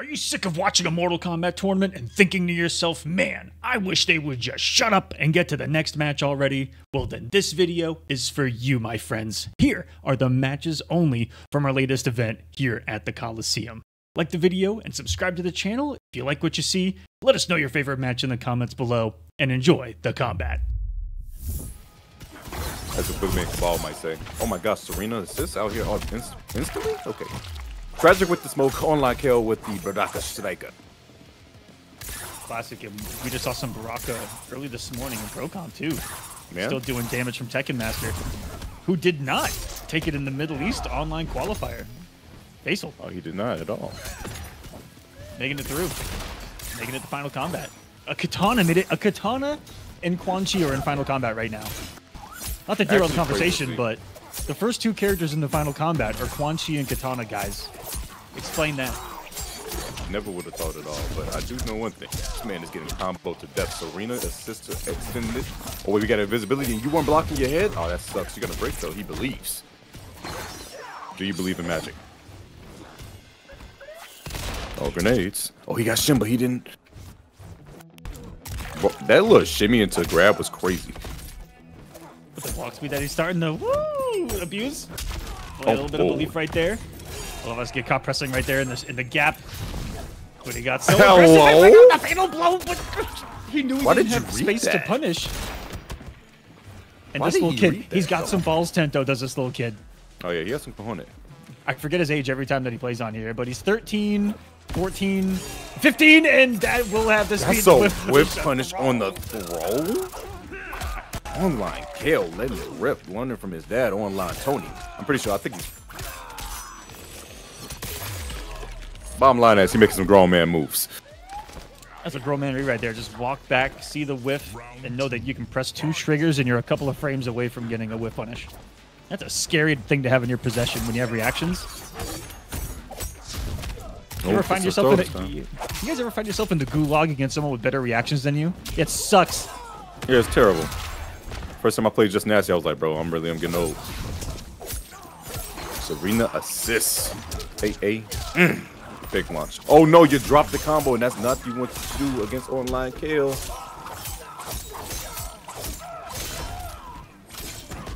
Are you sick of watching a Mortal Kombat tournament and thinking to yourself, man, I wish they would just shut up and get to the next match already? Well, then this video is for you, my friends. Here are the matches only from our latest event here at the Kolosseum. Like the video and subscribe to the channel if you like what you see. Let us know your favorite match in the comments below and enjoy the combat. That's a big man Kabal might say. Oh my gosh, Sareena assists out here on inst instantly? Okay. Tragic with the smoke, online kill with the Baraka Striker. Classic, and we just saw some Baraka early this morning in Procon too. Man. Still doing damage from Tekken Master, who did not take it in the Middle East online qualifier. Basil. Oh, he did not at all. making it through, making it to Final Kombat. A katana made it. A katana and Quan Chi are in Final Kombat right now. Not to derail the conversation, but the first two characters in the Final Kombat are Quan Chi and Katana, guys. Explain that. Never would have thought it all, but I do know one thing. This man is getting combo to death. Sareena assists to extend it. Oh, wait, we got invisibility and you weren't blocking your head? Oh, that sucks. You're going to break, though. He believes. Do you believe in magic? Oh, grenades. Oh, he got shim, but he didn't. Bro, that little shimmy into grab was crazy. With the block speed that he's starting to woo, abuse. A Oh, little bit of belief right there. All of us get caught pressing right there in the in the gap. But he got so Hello? aggressive. and got the fatal blow, but he knew he Why didn't did have space to that? punish. And Why this little he kid, he's got some balls. Tento does this little kid. Oh, yeah, he has some cojones. I forget his age every time that he plays on here, but he's 13, 14, 15, and that will have this That's so the whip punish on the throw? Online kill, letting it rip, learning from his dad, online Tony. I'm pretty sure, I think he's... Bottom line is he making some grown man moves. That's a grown man read right there. Just walk back, see the whiff, and know that you can press two triggers and you're a couple of frames away from getting a whiff punish. That's a scary thing to have in your possession when you have reactions. You ever Oh, find yourself in a, you, you guys ever find yourself in the gulag against someone with better reactions than you? It sucks. Yeah, it's terrible. First time I played Just Nasty, I was like, bro, I'm really, I'm getting old. Sareena assists. Hey, hey. Mm. Big launch. Oh no, you dropped the combo, and that's not what you want to do against online kill.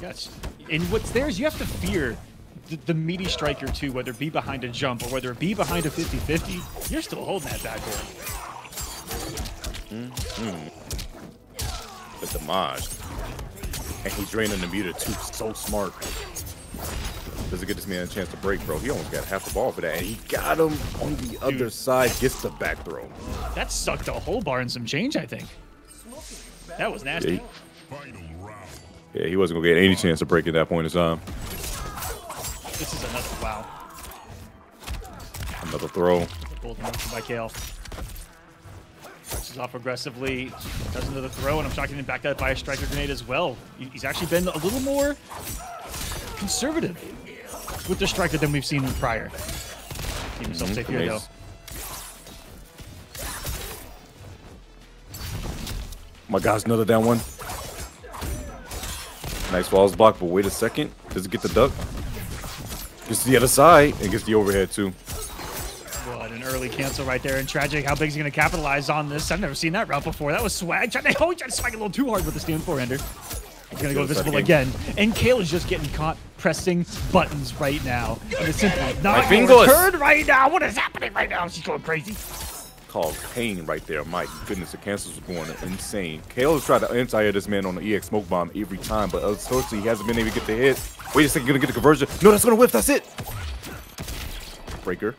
Yes. And what's there is you have to fear the, the meaty striker too, whether it be behind a jump or whether it be behind a 50-50. You're still holding that bad boy. Mm-hmm. the damage. And he draining the meter too. So smart. Doesn't get this man a chance to break, bro. He almost got half the ball for that. And he got him on the other side. Gets the back throw. That sucked a whole bar and some change, I think. That was Yeah, nasty. he, yeah, he wasn't gonna get any chance to break at that point in time. This is another wow. Another throw. Golden motion by Cale. Touches off aggressively, does another throw, and I'm shocking him back up by a striker grenade as well. He's actually been a little more conservative with the striker than we've seen prior. Keep himself mm-hmm. safe here, though. Nice. My gosh, another down one. Nice falls block, but wait a second. Does it get the duck? Gets to the other side and gets the overhead too. What an early cancel right there. And tragic, how big is he going to capitalize on this? I've never seen that route before. That was swag. Trying to, oh, he tried to swag a little too hard with the stand forehender. He's going to go visible again. again. And Cale is just getting caught pressing buttons right now. And it's simply not My turn right now. What is happening right now? She's going crazy. Called pain right there. My goodness, the cancels were going insane. Cale has tried to anti this man on the EX smoke bomb every time, but unfortunately he hasn't been able to get the hit. Wait a second, gonna get the conversion. No, that's gonna whiff. That's it. Breaker.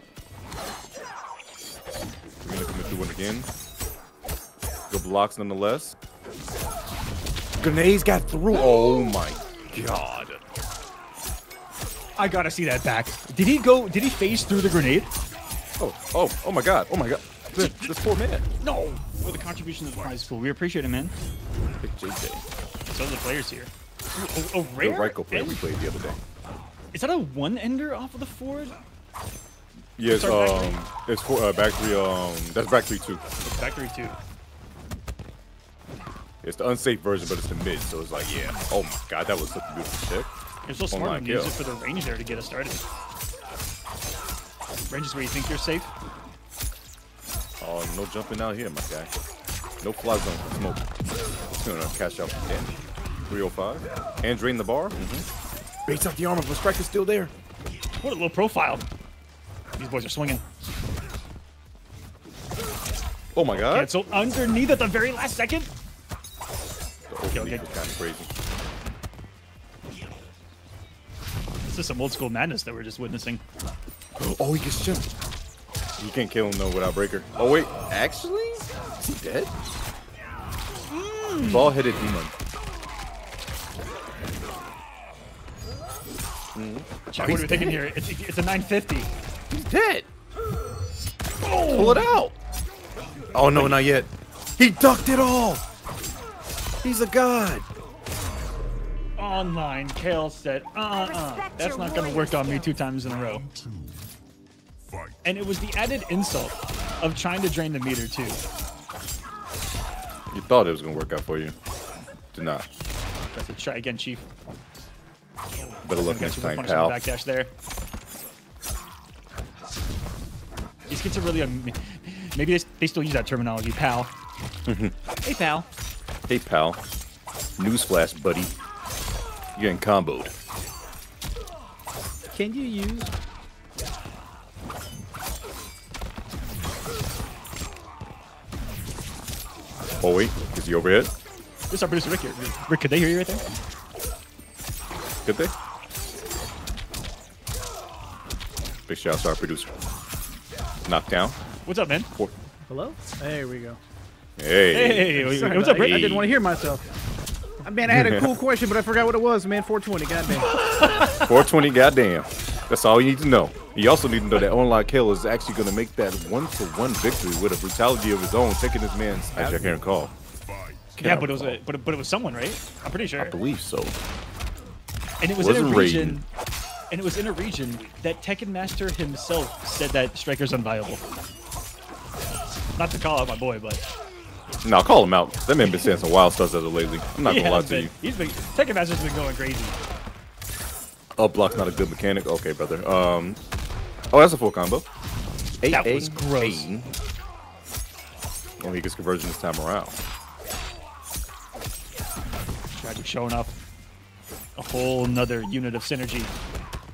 We're gonna commit to it again. Good blocks nonetheless. Grenades got through. Oh my god. I got to see that back. Did he go, did he phase through the grenade? Oh, oh, oh my god. Oh my god. This, this poor man. No. For the contribution to the prize pool. We appreciate it, man. Pick JJ. So the players here. A The rare Reiko player we played the other day. Is that a one ender off of the Ford? Yes, back um, it's for uh, back three. Um, that's back three two. Factory 2. It's the unsafe version, but it's the mid, so it's like, yeah. Oh my god, that was such a beautiful check. You're so smart Online when you use it for the range there to get us started. Range is where you think you're safe. Oh, no jumping out here, my guy. No fly zone for smoke. He's gonna cash out for 10. 305. And drain the bar. Mm-hmm. Baits out the armor, but strike is still there. What a low profile. These boys are swinging. Oh my god. Cancel underneath at the very last second. The opening okay. was kind of crazy. This is some old school madness that we're just witnessing. Oh, he gets jumped. You can't kill him though without breaker. Oh wait, actually, is he dead? Hmm. Ball headed demon. Hmm. Chat, what are we thinking here? It's, it's a 950. He's dead. Oh. Pull it out. Oh no, not yet. He ducked it all. He's a god. Online, Cale said, uh uh, that's not gonna work on me two times in a row. And it was the added insult of trying to drain the meter too. You thought it was gonna work out for you. Did not. That's a try again, Chief. Better luck next time, punish the pal. backdash there. These kids are really, um, maybe they, they still use that terminology, pal. hey, pal. Hey, pal. Newsflash, buddy. You're getting comboed. Can you use? Oh wait, is he overhead? This is our producer Rick here. Rick, could they hear you right there? Could they? Big shout out to our producer. Knockdown. What's up, man? Four. Hello? There we go. Hey. Hey, Sorry what's up, that. Rick? I didn't want to hear myself. Man, I had a cool question, but I forgot what it was, man. 420, goddamn. 420, goddamn. That's all you need to know. You also need to know that Online Kill is actually going to make that one-to-one victory with a brutality of his own, taking his man's. Actually, I can't recall. Yeah, but it was a, but, but it was someone, right? I'm pretty sure. I believe so. And it was in a Wasn't region, and it was in a region that Tekken Master himself said that Striker's unviable. Not to call out my boy, but No, call him out. That man been saying some wild stuff as of lately. I'm not gonna lie has to been. you. He's been Tekken Master's been going crazy. Up block's not a good mechanic. Okay, brother. Um. Oh, that's a full combo. Eight, That was eight, gross. eight. Oh, he gets conversion this time around. Tragic showing off a whole another unit of synergy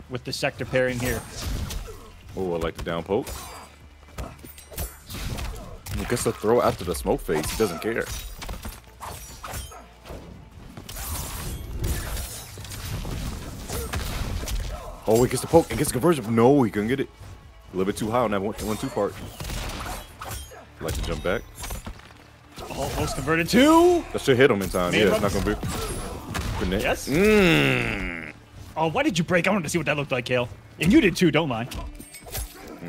with the sector pairing here. Oh, I like the down poke. He gets to throw after the smoke phase. He doesn't care. Oh, he gets the poke and gets the conversion. No, he couldn't get it. A little bit too high on that one, one two part. Like to jump back. Oh, oh, Almost converted to. That should hit him in time. Yeah, it's not gonna be. Grenade. Yes. Mmm. Oh, why did you break? I wanted to see what that looked like, Cale. And you did too, don't lie.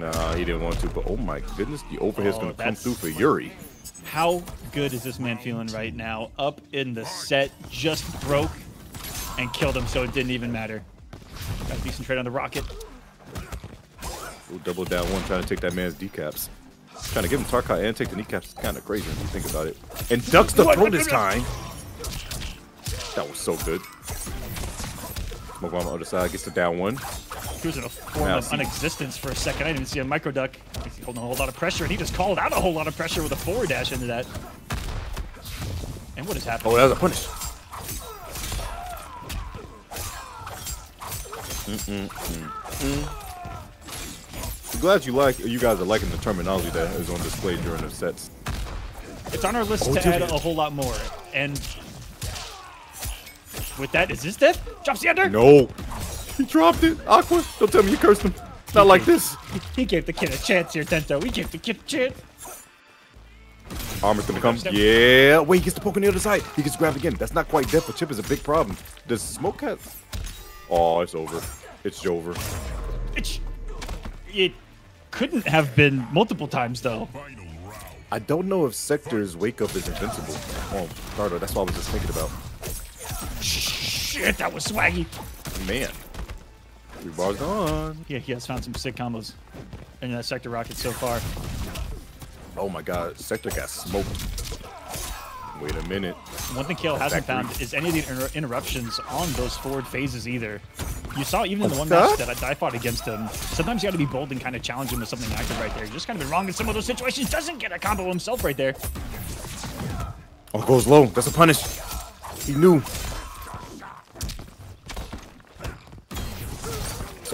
Nah, he didn't want to. But oh my goodness, the overhead's Oh, gonna come through for Yuri. How good is this man feeling right now? Up in the set, just broke and killed him, so it didn't even matter. Got a decent trade on the rocket. Double down one, trying to take that man's decaps. Trying to give him Tarkai and take the kneecaps is kind of crazy when you think about it. And ducks the throw this time. That was so good. Smoke on the other side gets the down one. He was in a form Yeah, of see- unexistence for a second. I didn't even see a micro duck. He's holding a whole lot of pressure, and he just called out a whole lot of pressure with a forward dash into that. And what is happening? Oh, that was a punish. I'm glad you like you guys are liking the terminology that is on display during the sets. It's on our list Oh, to dude. add a whole lot more. And with that, is this death? Drops the under? No, he dropped it. Aqua, don't tell me you cursed him. Not like this. He gave the kid a chance here, Tento. We gave the kid a chance. Armor's gonna come. Yeah. Wait, he gets to poke on the other side. He gets grabbed again. That's not quite death, but Chip is a big problem. Does Smoke Cat? Oh, it's over. It's over. It, it couldn't have been multiple times, though. I don't know if Sector's wake up is invincible. Oh, Carter, that's what I was just thinking about. Shit, that was swaggy. Man. Three bars gone. Yeah, he has found some sick combos in that sector rocket so far. Oh my god, Sector got smoked. Wait a minute. One thing Cale hasn't Factory. found is any of the inter- interruptions on those forward phases either. You saw even in the one What's match that I, I fought against him, sometimes you got to be bold and kind of challenge him with something active right there. He's just kind of been wrong in some of those situations. Doesn't get a combo himself right there. Oh, goes low. That's a punish. He knew.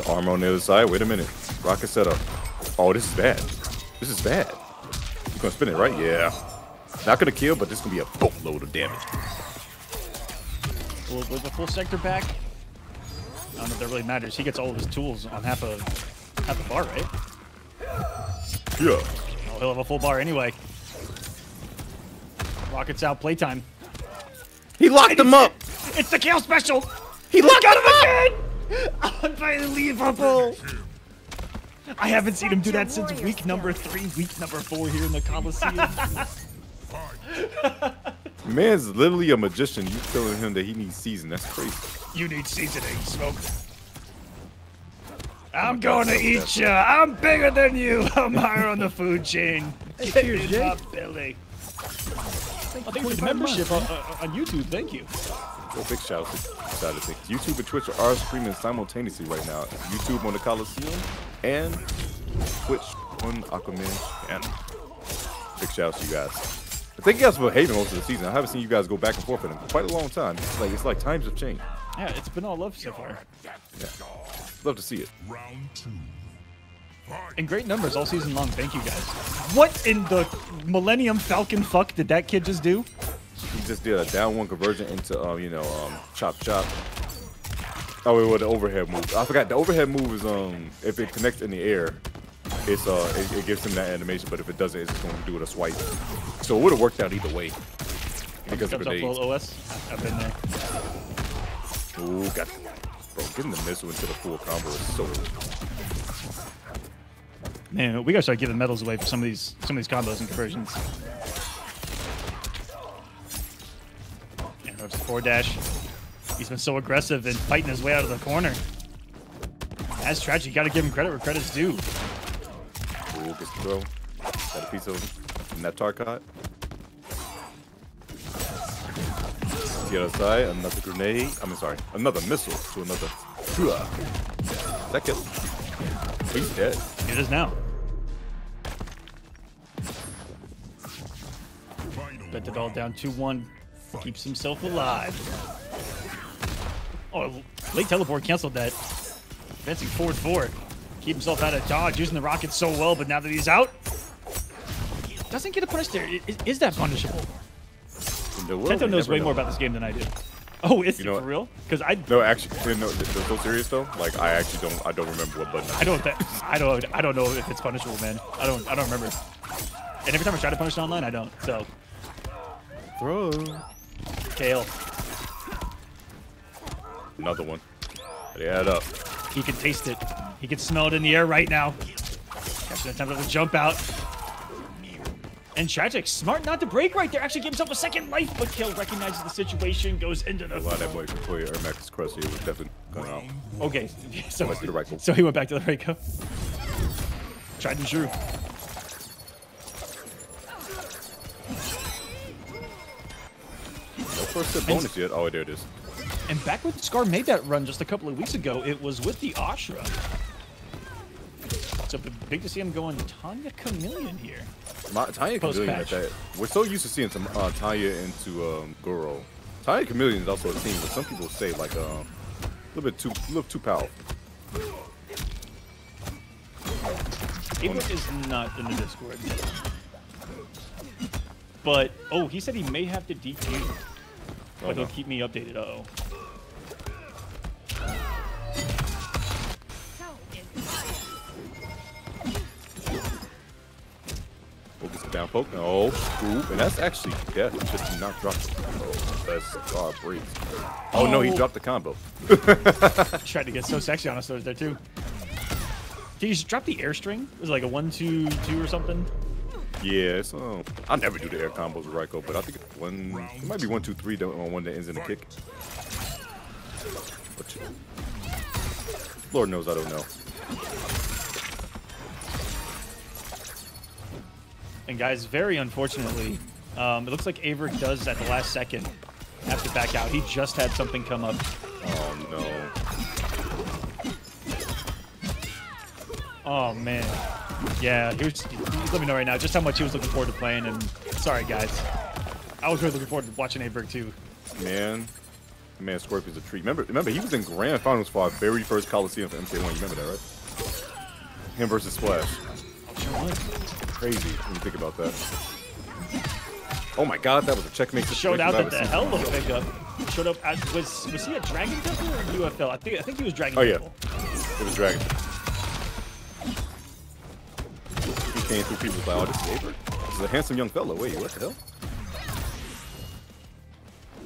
Armor on the other side. Wait a minute. Rocket setup. Oh, this is bad. This is bad. You gonna spin it, right? Yeah. Not gonna kill, but this gonna be a boatload of damage. With, with the full sector back, I don't know if that really matters. He gets all of his tools on half a half a bar, right? Yeah. Oh, he'll have a full bar anyway. Rockets out, playtime. He locked him up. It's the kill special. He locked him up. again! Unbelievable! I haven't seen him do that since week number three, week number four here in the Kolosseum. Man's literally a magician. You telling him that he needs season. That's crazy. you need seasoning, Smoke. I'm gonna eat you. I'm bigger than you. I'm higher on the food chain. Get cheers, in Jay. my belly. Oh, thank you for the membership on, uh, on YouTube. Thank you. Well, big shout out to side of things. YouTube and Twitch are streaming simultaneously right now. YouTube on the Kolosseum and Twitch on Aquaman channel. Big shout out to you guys. I thank you guys for behaving most of the season. I haven't seen you guys go back and forth in quite a long time. It's like it's like times have changed. Yeah, it's been all love so far. Yeah. Love to see it. Round two. In great numbers all season long. Thank you guys. What in the Millennium Falcon fuck did that kid just do? He just did a down one conversion into um, you know, um, chop chop. Oh, it was the overhead move. I forgot the overhead move is um, if it connects in the air, it's uh, it, it gives him that animation. But if it doesn't, it's just going to do it a swipe. So it would have worked out either way. Because of the. OS. I've been there. Ooh, got bro, getting the missile into the full combo is so. Man, we gotta start giving medals away for some of these some of these combos and conversions. There's the forward dash. He's been so aggressive and fighting his way out of the corner. That's tragic. You gotta give him credit where credit's due. Ooh, the throw. Got a piece of net other side, another grenade. I mean, sorry, another missile to another. Second. He's dead. It is now. Bet it all down 2-1. Keeps himself alive. Oh, late teleport canceled that. Advancing forward four. Keep himself out of dodge, using the rocket so well, but now that he's out, doesn't get a punish there. I- Is, is that punishable? In Tento knows way know. more about this game than I do. Oh, is You it for real? Because I, No, actually, no, they're so serious though. Like, I actually don't, I don't remember what button. I don't, th- I don't, I don't know if it's punishable, man. I don't, I don't remember. And every time I try to punish it online, I don't. So, throw. Cale, Another one. They add up. he can taste it. He can smell it in the air right now. Catching attempt at the jump out. And Tragic, smart not to break right there. Actually gave himself a second life, but Cale recognizes the situation, goes into the. A lot of that boy can play Ermax Crust here was definitely going out. Okay, so, Back to the Reiko. so he went back to the Reiko. Tried and true. No first hit bonus yet. Oh, there it is. And back when Skar made that run just a couple of weeks ago, it was with the Ashrah. So big to see him going Tanya Khameleon here. My, Tanya Khameleon at Post-patch. that. We're so used to seeing some uh, Tanya into um, Goro. Tanya Khameleon is also a team, but some people say like um, a little bit too, a little too powerful. Abra is not in the Discord. But, oh, he said he may have to DQ. Oh, But he'll no. keep me updated. Uh oh. Focus the down poke. No, scoop, and that's actually death. He Just did not drop it. Oh, that's God breaks. Oh, no, he Oh. dropped the combo. Tried to get so sexy on us there too. Did you just drop the air string? It was like a one, two, two or something. Yeah, it's um, I never do the air combos with Reiko, but I think one. It might be one, two, three that- on one that ends in a kick. Lord knows I don't know. And guys, very unfortunately, um, it looks like Averick does at the last second have to back out. He just had something come up. Oh no. Oh man. Yeah, here's let me know right now just how much he was looking forward to playing and sorry guys. I was really looking forward to watching Aberg too. Man, man, Scorpion's a treat. Remember, remember, he was in grand finals for our very first Kolosseum for MK1. You remember that, right? Him versus Splash. Was. Crazy when you think about that. Oh my God, that was a checkmate. Showed out I've the hell of a pickup. Showed up at was was he a Dragon Temple or UFL? I think I think he was Dragon Oh yeah, it was Dragon. Came through. People was like, "Oh, this is Aberg. This is a handsome young fellow." Wait, what the hell?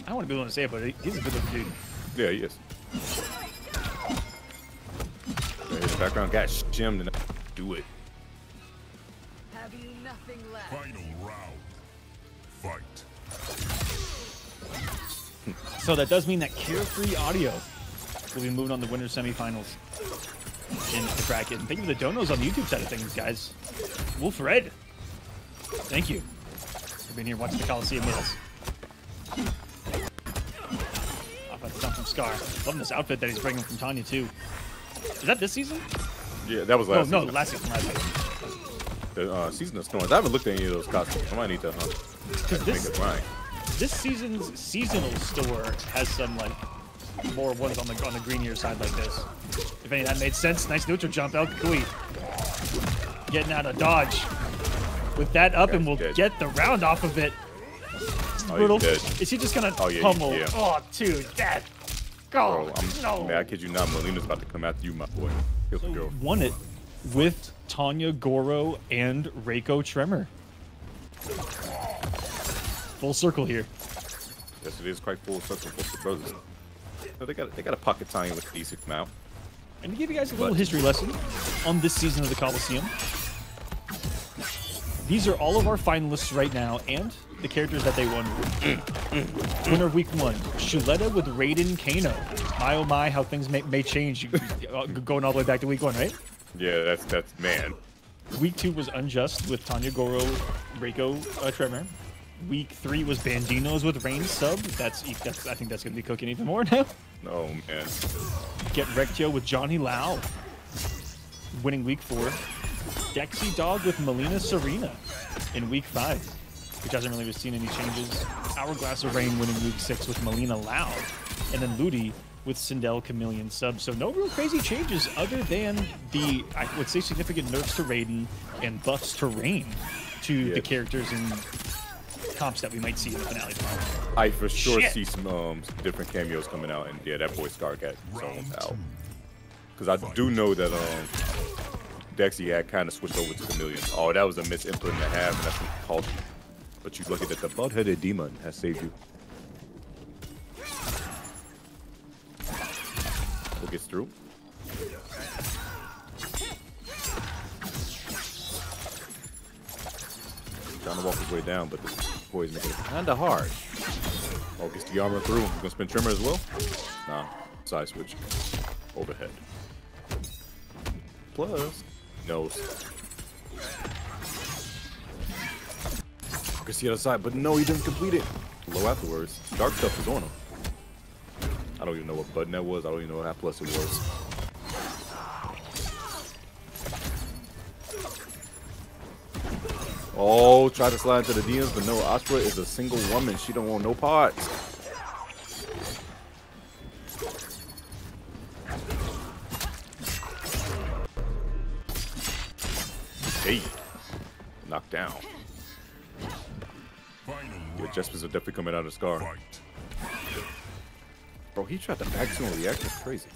I don't want to be able to say it, but he's a good looking dude. Yeah, he is. Yeah, his background got shimmed and do it. Have you nothing left? Final round. Fight. So that does mean that Carefree Audio will be moving on the winner semifinals in the bracket. And thank you for the donos on the YouTube side of things, guys. Wolf Red, thank you for being here watching the Kolosseum with us. Off at the top from Skar. Loving this outfit that he's bringing from Tanya too. Is that this season? Yeah, that was Oh last. no, season. last season. Last season. The uh, season of storms. I haven't looked at any of those costumes. I might need to huh? Because this this season's seasonal store has some like more ones on the on the greenier side like this. If any of that made sense, nice neutral jump, El Cucuy. Getting out of dodge. With that up, and we'll dead. get the round off of it. Oh, brutal. Is he just gonna Oh, yeah, pummel? yeah. Oh, dude, that. Oh, Bro, I'm, no. man, I kid you not. Mileena's about to come after you, my boy. Kill the girl. Won it with Tanya Goro and Reiko Tremor. Full circle here. Yes, it is quite full circle for the brothers. So they got they got a pocket time with a decent amount. And to give you guys a little But- history lesson on this season of the Kolosseum, these are all of our finalists right now and the characters that they won. Winner of week one, Shuletta with Raiden Kano. My oh my, how things may, may change uh, going all the way back to week one, right? Yeah, that's that's man. Week two was Unjust with Tanya Goro, Reiko uh, Tremor. Week three was Bandinos with Rain Sub. That's, that's I think that's gonna be cooking even more now. Oh man. Get Rectio with Johnny Lao. Winning week four. Dexy Dog with Mileena Sareena in week five, which hasn't really seen any changes. Hourglass of Rain winning week six with Mileena Lao. And then Ludi with Sindel Khameleon sub. So no real crazy changes other than the, I would say, significant nerfs to Raiden and buffs to Rain to the characters and comps that we might see in the finale tomorrow. I for sure Shit. see some um different cameos coming out, and yeah, that boy Skar got zoned out. Because I do know that um Dexy had kind of switched over to Khameleon. Oh, that was a misinput and a half, and that's what called. But you look at that, the butt-headed demon has saved you. We'll get through. Trying to walk his way down, but the boy's making it kind of hard. Oh, gets the armor through. You gonna spin Tremor as well? Nah, side switch. Overhead. Plus, can see the other side, but no, he didn't complete it. Low afterwards. Dark stuff is on him. I don't even know what button that was. I don't even know what plus it was. Oh, try to slide into the DMs, but no, Astra is a single woman. She don't want no parts. Hey, knocked down. The adjustments are definitely coming out of Skar. Bro, he tried to back to him. The action is crazy.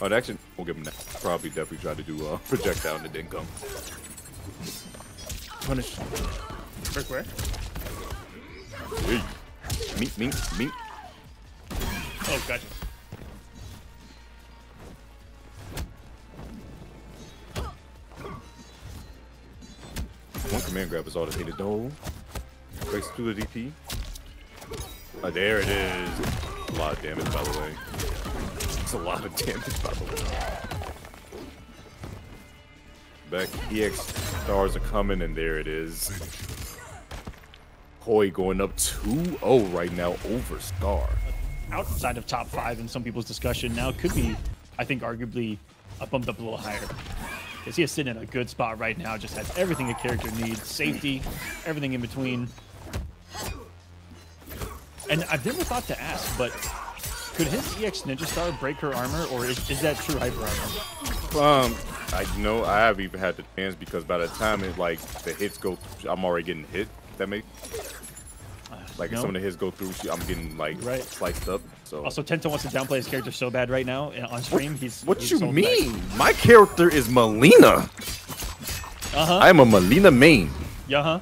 Oh, the action, we'll give him that. Probably definitely tried to do uh, projectile and it didn't come. Punish. Rick, where? Hey. Meet, meet, meet. Oh, gotcha. Command grab is all that needed. No. Breaks through the DP. Oh, there it is. A lot of damage, by the way. It's a lot of damage, by the way. Back EX stars are coming, and there it is. Koi going up 2-0 right now over Skar. outside of top five in some people's discussion now could be, I think, arguably uh, bumped up a little higher. Because he is sitting in a good spot right now. Just has everything a character needs. Safety, everything in between. And I've never thought to ask, but could his EX Ninja Star break her armor, or is, is that true hyper armor? Um, I know I haven't even had the chance because by the time it like the hits go, I'm already getting hit. That make like if no. some of the hits go through, I'm getting like Right. sliced up. So Also, Tento wants to downplay his character so bad right now on stream. He's what he's you mean? My character is Mileena. Uh huh. I'm a Mileena main. Yeah, huh?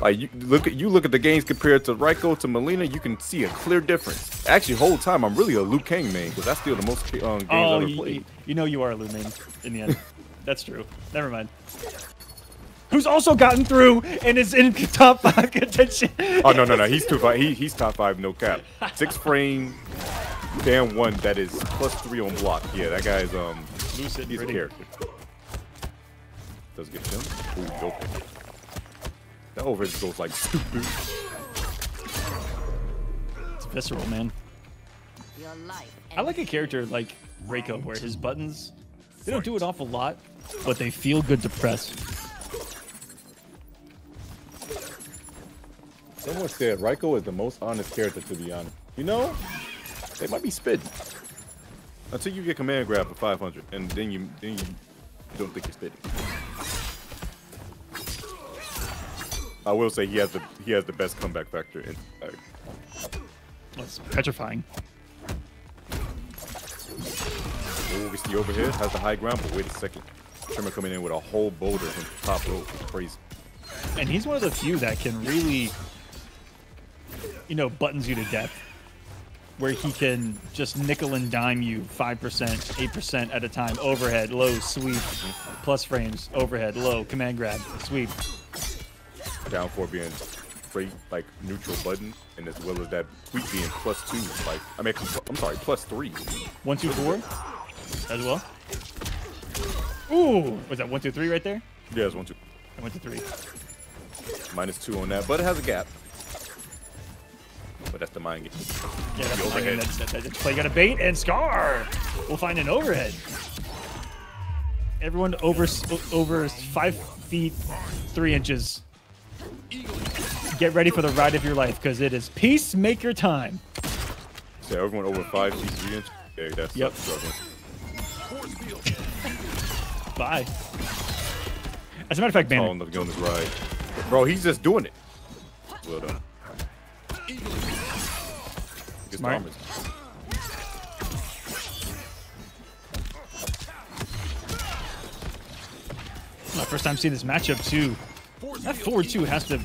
Like you look at you look at the games compared to Reiko to Mileena, you can see a clear difference. Actually, whole time I'm really a Liu Kang main because that's still the most um, games Oh, I've ever you, played. you know you are a Lu main in the end. That's true. Never mind. Who's also gotten through and is in top five contention. Oh no no no, he's two five. He, he's top five, no cap. Six frame, damn one that is plus three on block. Yeah, that guy's um, Lucid, he's a character. Does get him. Ooh, dope. That overhead goes like stupid. It's visceral, man. Your life. I like a character like Reiko where his buttons, they don't do an awful lot, but they feel good to press. Someone said Reiko is the most honest character, to be honest. You know, they might be spitting. Until you get command grab for 500, and then you then you don't think you're spitting. I will say he has the he has the best comeback factor in. Uh, That's petrifying. oh, we see overhead has the high ground, but wait a second. Tremor coming in with a whole boulder from top rope, crazy. And he's one of the few that can really, you know, buttons you to death. Where he can just nickel and dime you 5%, 8% at a time. Overhead, low, sweep, plus frames, overhead, low, command grab, sweep. Down four being straight like neutral button, and as well as that sweep being plus two. Like I mean, I'm sorry, plus three. One, two, four as well. Ooh, was that one, two, three right there? Yeah, it's one two. I went to three. Minus two on that, but it has a gap. But that's the mind game. Yeah, that's The fine. overhead. That's, that's, that's play got a bait and scar. We'll find an overhead. Everyone over over five feet three inches. Get ready for the ride of your life because it is peacemaker time. So everyone over five feet three inches. Yeah, that's Yep. Bye. As a matter of fact, man, to get on this ride. Bro, he's just doing it. Well done. Gets Smart. armors. my first time seeing this matchup too. That forward two has to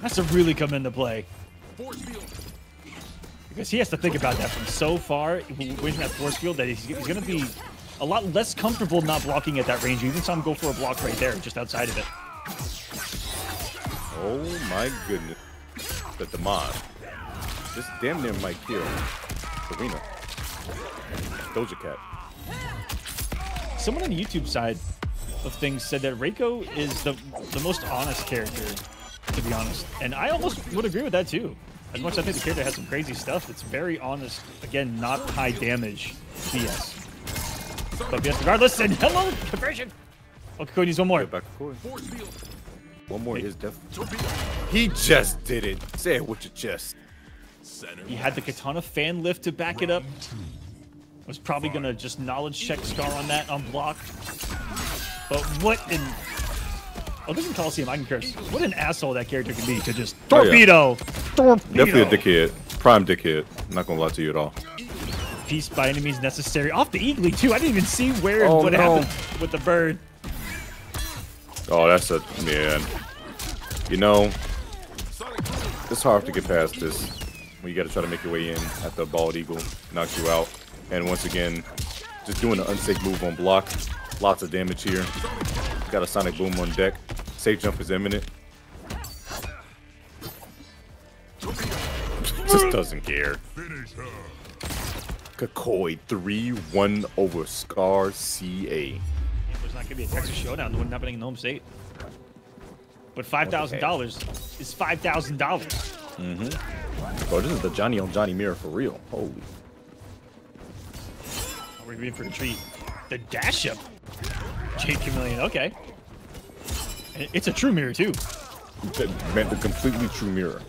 has to really come into play. Because he has to think about that from so far, winning that force field, that he's, he's going to be a lot less comfortable not blocking at that range. You even saw him go for a block right there, just outside of it. Oh my goodness. But the Damon. This damn near might kill Sareena. Doja Cat. Someone on the YouTube side of things said that Reiko is the the most honest character, to be honest. And I almost would agree with that too. As much as I think the character has some crazy stuff, it's very honest. Again, not high damage BS. But BS regardless, and hello, conversion! Okay, Cody needs one more. Get back to One more is def. He just did it. Say it with your chest. He had the katana fan lift to back it up. I Was probably gonna just knowledge check Skar on that on block. But what in Oh, this is Kolosseum, I can curse. What an asshole that character can be to just Oh, yeah. torpedo! Torpedo! Definitely a dickhead. Prime dickhead. I'm not gonna lie to you at all. Peace by any means necessary. Off the Eagly too. I didn't even see where and Oh, what no. happened with the bird. Oh, that's a man. You know, it's hard to get past this when you got to try to make your way in At the Bald Eagle knocks you out. And once again, just doing an unsafe move on block. Lots of damage here. Got a Sonic Boom on deck. Safe jump is imminent. Just doesn't care. Cucuy 3-1 over Skar CA. It was not going to be a Texas Showdown. It one happening in home state. But $5,000 is $5,000. Mm-hmm. Bro, this is the Johnny on Johnny mirror for real. Holy. We're being for a treat. The dash up. Jade Khameleon, okay. It's a true mirror, too. That meant the completely true mirror.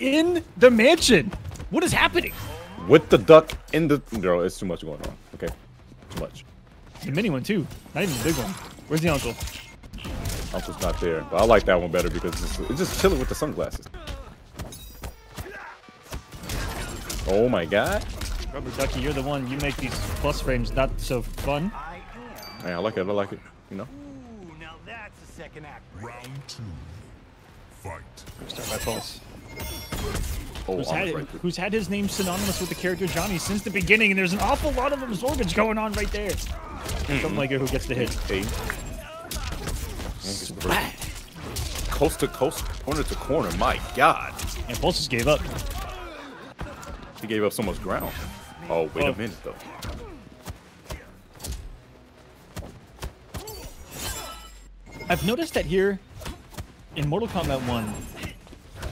In the mansion. What is happening? With the duck in the... girl. it's too much going on. Okay. Too much. The mini one, too. Not even the big one. Where's the uncle? Uncle's not there. But I like that one better because it's just, it's just chilling with the sunglasses. Oh my god. Rubber Ducky, you're the one. You make these plus frames not so fun. Man, I like it. I like it. You know? Ooh, now that's a second act. Round two. Fight. Start by Pulse. Oh, Who's had, right who's had his name synonymous with the character Johnny since the beginning, and there's an awful lot of absorbance going on right there. Something like it who gets the hit. Hey. Coast to coast, corner to corner. My god. And Pulse just gave up. He gave up so much ground. Oh, wait Oh. a minute though. I've noticed that here in Mortal Kombat 1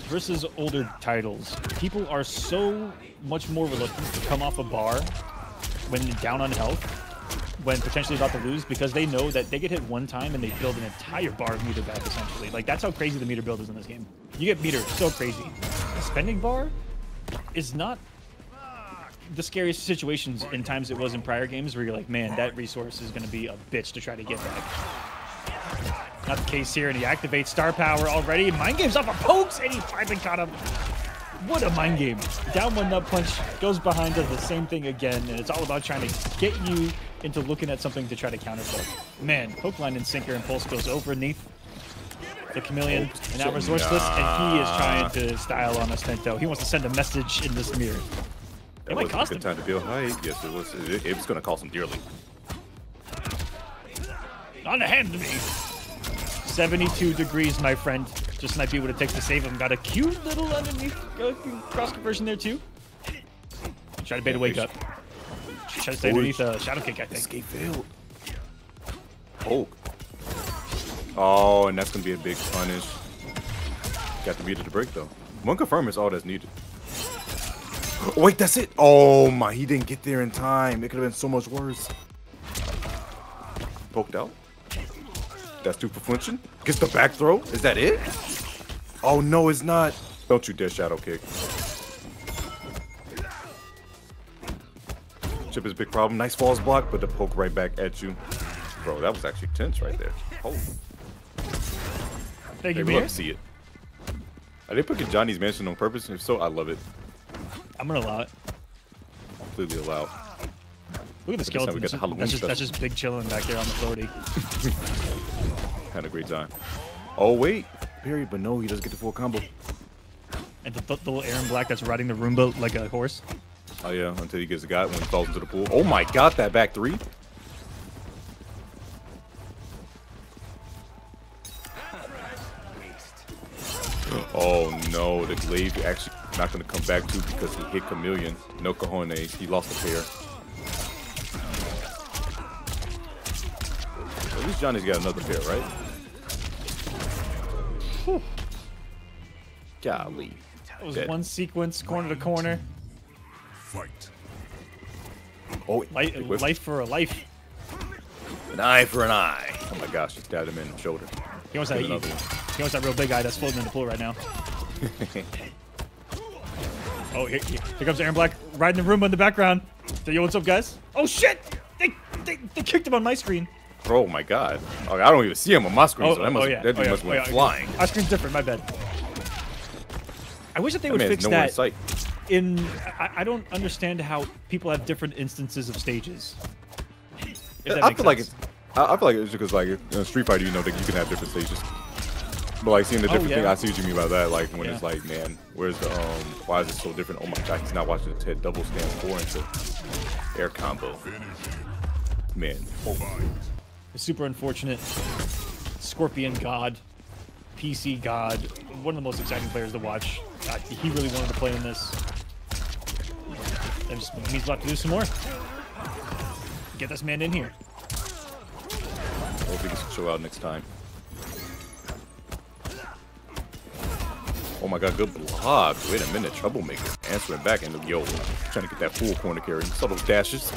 versus older titles, people are so much more reluctant to come off a bar when down on health, when potentially about to lose, because they know that they get hit one time and they build an entire bar of meter back essentially. Like that's how crazy the meter build is in this game. You get meter so crazy. The spending bar is not the scariest situations in times it was in prior games where you're like, man, that resource is going to be a bitch to try to get back. Not the case here, and he activates star power already. Mind games off a pokes, and he finally caught him. What a mind game. Down one nut punch, goes behind, does the same thing again, and it's all about trying to get you into looking at something to try to counter poke. Man, poke line and sinker and pulse goes overneath the chameleon, and now resourceless, and he is trying to style on Ostento. He wants to send a message in this mirror. It That might was a good him. time to build height. Yes, it was. It, it was going to cost him dearly. On the hand to me. 72 degrees, my friend. Just might be what it takes to save him. Got a cute little underneath uh, cross conversion there, too. Try to bait a wake up. Try to stay underneath a shadow kick, I think. Escape failed. Oh. Oh, and that's going to be a big punish. Got to beat it to break though. One confirm is all that's needed. Oh, wait, that's it. Oh my, he didn't get there in time. It could have been so much worse. Poked out. That's two for flinching. Gets the back throw. Is that it? Oh no, it's not. Don't you dare shadow kick. Chip is a big problem. Nice falls block, but the poke right back at you. Bro, that was actually tense right there. Oh, Thank you, would love to see it. Are they putting Johnny's Mansion on purpose? If so, I love it. I'm gonna allow it. Completely allowed. Look at the Guess now skeleton. got the Halloween That's just, that's just big chilling back there on the floaty. Had a great time. Oh wait, Perry, but no, he doesn't get the full combo. And the, the little Aaron Black that's riding the Roomba like a horse. Oh yeah, until he gets the guy when he falls into the pool. Oh my god, that back three. Oh no, the glaive actually not gonna come back to because he hit Khameleon. No cojones, he lost a pair. At least Johnny's got another pair, right? Whew. Golly. That was Dead. one sequence, corner to corner. Fight. Oh, Life, life for a life. An eye for an eye. Oh my gosh, he stabbed him in the shoulder. He wants that. Get another one. He wants that real big guy that's floating in the pool right now. oh, here, here comes Aaron Black riding the room in the background. So, yo, what's up, guys? Oh shit! They, they, they kicked him on my screen. Oh my god. Okay, I don't even see him on my screen, Oh, so that must, oh yeah. that dude oh, yeah. must oh, went yeah. flying. Our screen's different. My bad. I wish that they That would fix in that. sight. In I, I don't understand how people have different instances of stages. I feel like it's. I, I feel like it's because like in Street Fighter, you know that you can have different stages. But like seeing the Oh, different thing. I see what you mean by that. Like when it's like, man, where's the um? Why is it so different? Oh my god, he's not watching the Ted double stand four into air combo. Man, oh, It's super unfortunate. Scorpion God, PC God, one of the most exciting players to watch. God, he really wanted to play in this. And just, he's about to do some more. Get this man in here. hope he gets to show out next time. Oh my god, good block. Wait a minute, troublemaker. Answering back and yo, trying to get that full corner carry. Saw those dashes.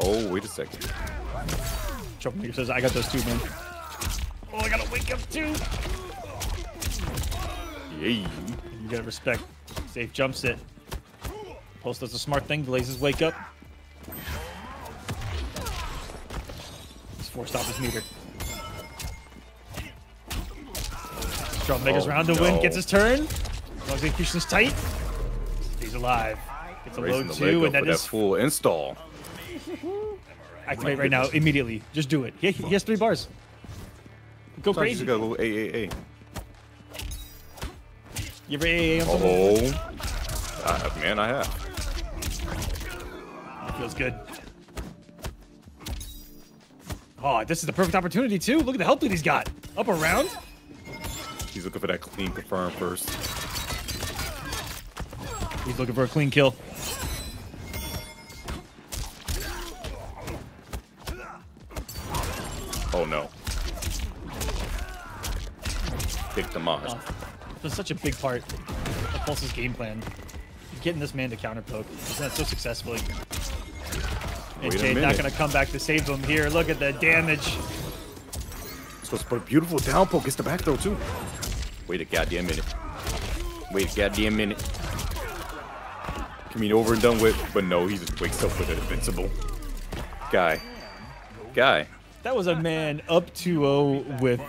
Oh, wait a second. Troublemaker says, I got those two, man. Oh, I gotta wake up too. Yay. You gotta respect. Safe jump it. Pulse does a smart thing. Blazes wake up. He's forced off his meter. Troublemaker's Oh, round to win. Gets his turn. As long as execution's tight. He's alive. Gets a Raising load the leg two, and that for that is full install. activate right now immediately. Just do it. He, he has three bars. Go Sometimes crazy. you got a little AAA. You ever AA on someone? Oh. I have, man, I have. Feels good. Oh, this is the perfect opportunity too. Look at the health lead he's got. Up around. He's looking for that clean confirm first. He's looking for a clean kill. Oh no. Big damage. Oh, that's such a big part of Pulse's game plan. Getting this man to counter poke. He's done it so successfully. And Wait Jade not gonna come back to save him here. Look at the damage. Supposed to put a beautiful down poke. Gets the back throw too. Wait a goddamn minute. Wait a goddamn minute. Can be over and done with, but no, he just wakes up with it invincible. Guy. Guy. That was a man up 2-0 with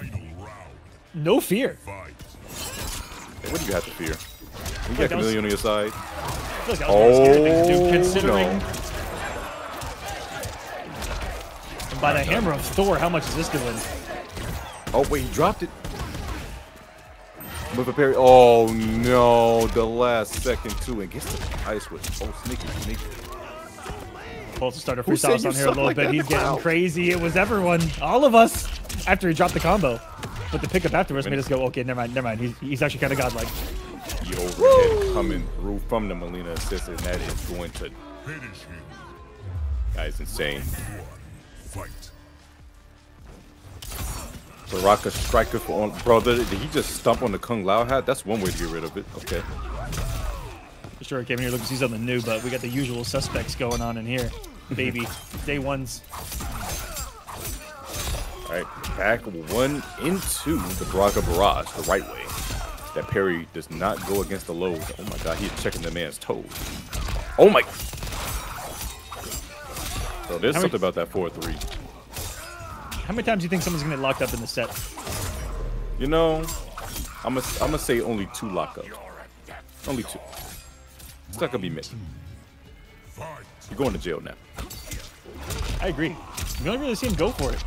no fear. Fight. What do you have to fear? You Wait, got that was- Khameleon on your side. I like that was one of the scary things to do, Oh, considering. no. And by the hammer of Thor, how much is this doing? Oh wait, he dropped it. With a parry. Oh no, the last second too, and gets the ice with. Oh, sneaky, sneaky. Pulse started Who said freestyle on here a little like bit. He's getting crowd? crazy. It was everyone, all of us, after he dropped the combo. But the pickup afterwards made us go, okay, never mind, never mind. He's, he's actually kind of godlike. The overhead coming through from the Mileena assist, and that is going to. Finish him. That is insane. Fight. Baraka striker for on, bro. Did, did he just stump on the Kung Lao hat? That's one way to get rid of it. Okay. For sure, I came here looking to see something new, but we got the usual suspects going on in here. Baby, day ones. All right, back one into the Baraka barrage the right way. That parry does not go against the lows. Oh my god, he's checking the man's toes. Oh my. So there's How something about that 4-3. How many times do you think someone's gonna get locked up in the set? You know, I'm gonna I'm gonna say only two lockups. Only two. It's not gonna be. Fight. You're going to jail now. I agree. We don't really see him go for it.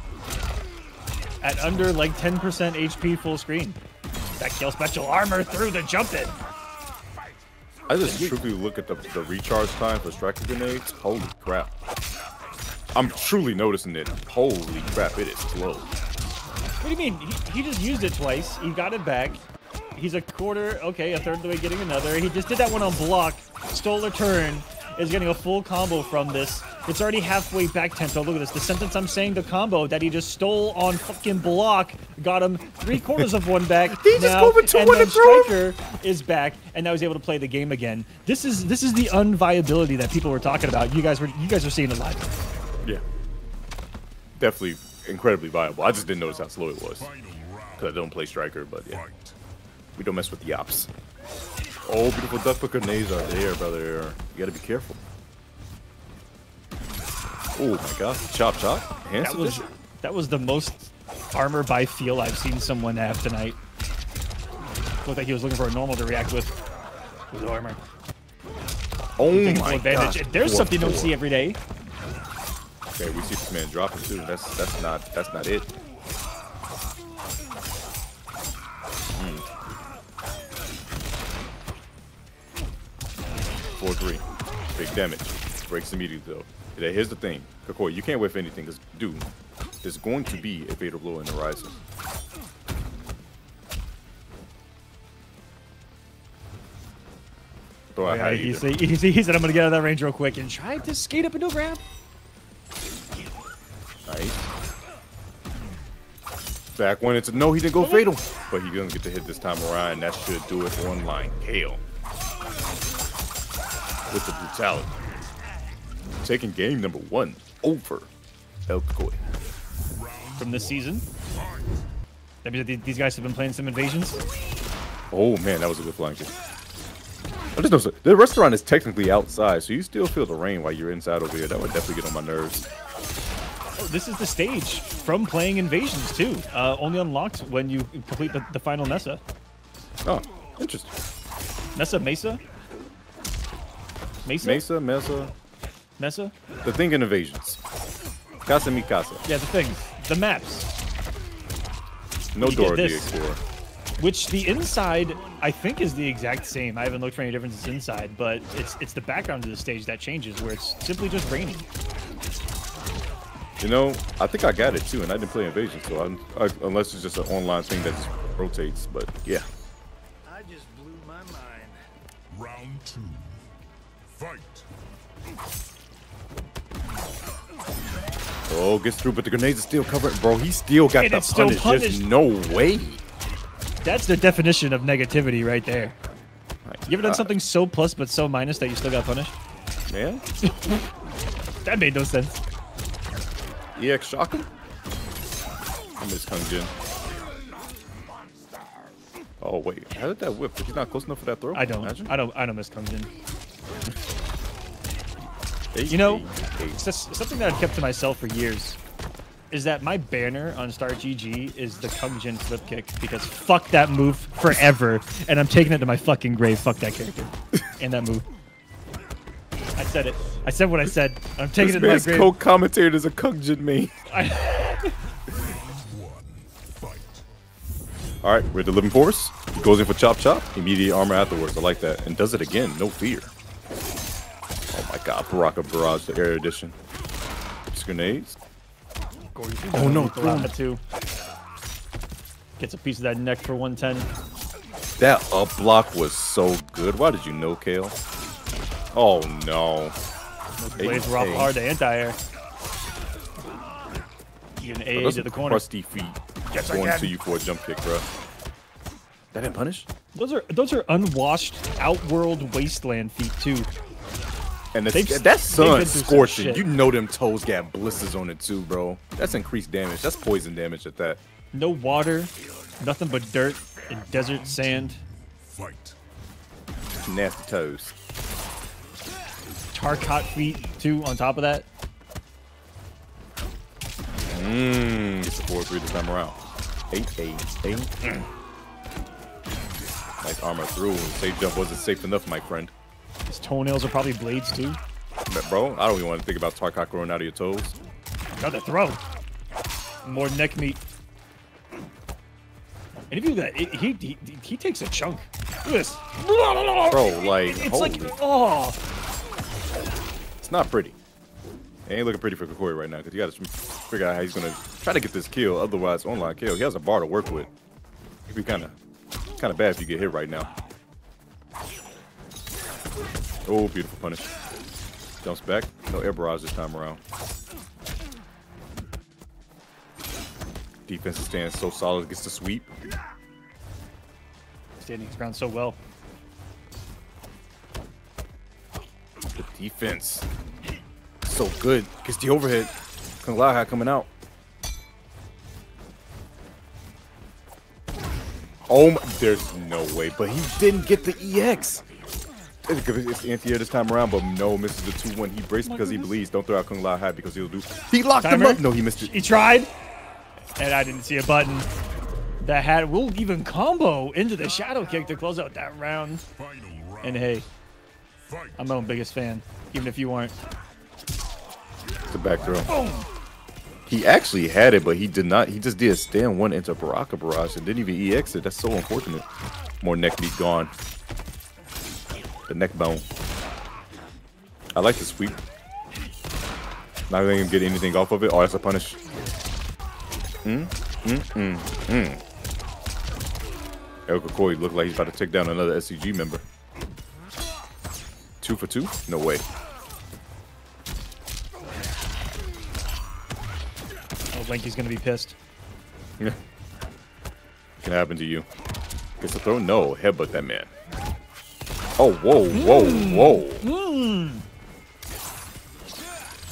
At under like 10% HP full screen. That kill special armor through the jump in. I just truly look at the, the recharge time for striker grenades. Holy crap. I'm truly noticing it. Holy crap, it is slow. What do you mean? He, he just used it twice. He got it back. He's a quarter, okay, a third of the way getting another. He just did that one on block, stole a turn, is getting a full combo from this. It's already halfway back tempo. Look at this. The sentence I'm saying, the combo that he just stole on fucking block, got him three quarters of one back. Just now, moving to and one then to throw him. Striker is back, and now he's able to play the game again. This is this is the unviability that people were talking about. You guys were you guys are seeing it live. Yeah. Definitely incredibly viable. I just didn't notice how slow it was. Because I don't play striker, but yeah. We don't mess with the ops. Oh, beautiful duck for grenades are there, brother. You gotta be careful. Oh my god. chop chop. Hands That was that was the most armor by feel I've seen someone have tonight. Looked like he was looking for a normal to react with with armor. Oh my advantage. gosh. There's Four, something you don't see every day. Okay, we see this man dropping too. That's that's not that's not it. Hmm. Four three, big damage. Breaks immediately though. Yeah, here's the thing, Cucuy, you can't whiff anything, cause dude, there's going to be a fatal blow in the horizon. Out Yeah, high he, either. said, he, said- I'm going to get out of that range real quick and tried to skate up into a grab. Back when it's no, he didn't go fatal, but he doesn't get to hit this time around. and That should do it online. Cale with the brutality, taking game number one. over El from this season. That means that these guys have been playing some invasions. Oh man, that was a good flying kick. I just noticed the restaurant is technically outside, so you still feel the rain while you're inside over here. That would definitely get on my nerves. Oh, this is the stage from playing invasions too. Uh, only unlocked when you complete the, the final Nessa. Oh, interesting. Nessa Mesa. Mesa. Mesa, Mesa, Mesa. the thing in invasions. Casa mi casa. Yeah, the thing, the maps. No You get Dora the. Explorer. Which the inside, I think, is the exact same. I haven't looked for any differences inside, but it's it's the background of the stage that changes, where it's simply just raining. You know, I think I got it too, and I didn't play Invasion, so I'm, I, unless it's just an online thing that just rotates. But yeah, I just blew my mind. Round two. Fight. oh, gets through, but the grenades are still covered, bro. He still got And the it's still punish. punished. There's no way. That's the definition of negativity right there. You ever done something so plus but so minus that you still got punished? Yeah. That made no sense. EX shock him. I miss Kung Jin. Oh wait, how did that whip? He's not close enough for that throw. I don't. Imagine. I don't. I don't miss Kung Jin. Hey, You know, it's just something that I've kept to myself for years. Is that my banner on Star GG is the Kung Jin flip kick because fuck that move forever, and I'm taking it to my fucking grave. Fuck that character and that move. I said it. I said what I said. I'm taking This it to my man's grave. co-commentated as a Kung Jin main. I- All right, we're the living force. He goes in for chop chop, immediate armor afterwards. I like that, and does it again, no fear. Oh my God, Baraka Barrage, the air edition. Just grenades. Oh no, Lethal Alpha two. Gets a piece of that neck for 110. That up block was so good. Why did you know, Cale? Oh no. Blades were awful Hey. hard to anti-air. You an AA Those to the corner. crusty feet Yes, going to you for a jump kick, bro. That didn't punish? Those are those are unwashed outworld wasteland feet too. And the, They've- that they've sun been through some scorching. You know them toes got blisters on it too, bro. That's increased damage. That's poison damage at that. No water, nothing but dirt and desert sand. Fight. Nasty toes. Tarkat feet too on top of that. Mmm. Gets the 4 3 this time around. 8 8 8. Mm. Nice armor through. Safe jump wasn't safe enough, my friend. His toenails are probably blades too. But bro, I don't even want to think about Tarkat growing out of your toes. Got the throw. More neck meat. And if you do that, it, he, he he takes a chunk. Look at this. Bro, like, It's holy, like oh, it's not pretty. It ain't looking pretty for Kokori right now because you got to figure out how he's gonna try to get this kill. Otherwise, online kill. He has a bar to work with. It'd be kind of, kind of bad if you get hit right now. Oh, beautiful punish. Jumps back. No air barrage this time around. Defense is staying so solid. Gets the sweep. standing his ground so well. Defense. So good. Gets the overhead. Kung Lao coming out. Oh my, there's no way. But he didn't get the EX. It's it's anti-air this time around, but no, misses the 2-1. He braced because he believes. Don't throw out Kung Lao Hat because he'll do. He locked Timer. him up. No, he missed it. He tried, and I didn't see a button. That had will even combo into the shadow kick to close out that round. And hey, I'm my own biggest fan, even if you aren't. The back throw. He actually had it, but he did not. He just did a stand one into Baraka Barrage and didn't even EX it. That's so unfortunate. More neck meat gone. The neck bone. I like the sweep. Not letting him get anything off of it. Oh, that's a punish. Mm, mm, mm, mm. El Cucuy looked like he's about to take down another SCG member. Two for two? No way. Oh, Lanky's gonna be pissed. Yeah. Can happen to you. Gets a throw? No. Headbutt that man. Oh, whoa, whoa, whoa. Mm.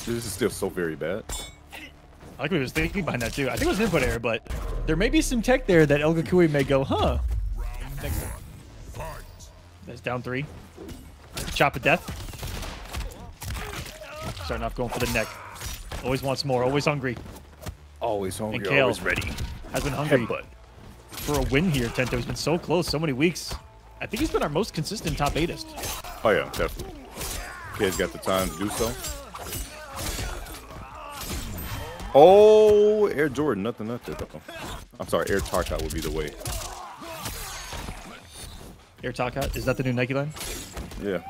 This is still so very bad. I like what he was thinking behind that too. I think it was an input error, but there may be some tech there that El Cucuy may go, huh? Next one. Fight. That's down three. Chop of death. Starting off going for the neck. Always wants more. Always hungry. Always hungry, And Cale. always ready. Has been hungry Headbutt. for a win here. Tento. He's been so close, so many weeks. I think he's been our most consistent top eightist. Oh yeah, definitely. Kid's got the time to do so. Oh, Air Jordan, nothing, nothing. though. I'm sorry, Air Tarkat would be the way. Air Taka. Is that the new Nike line? Yeah.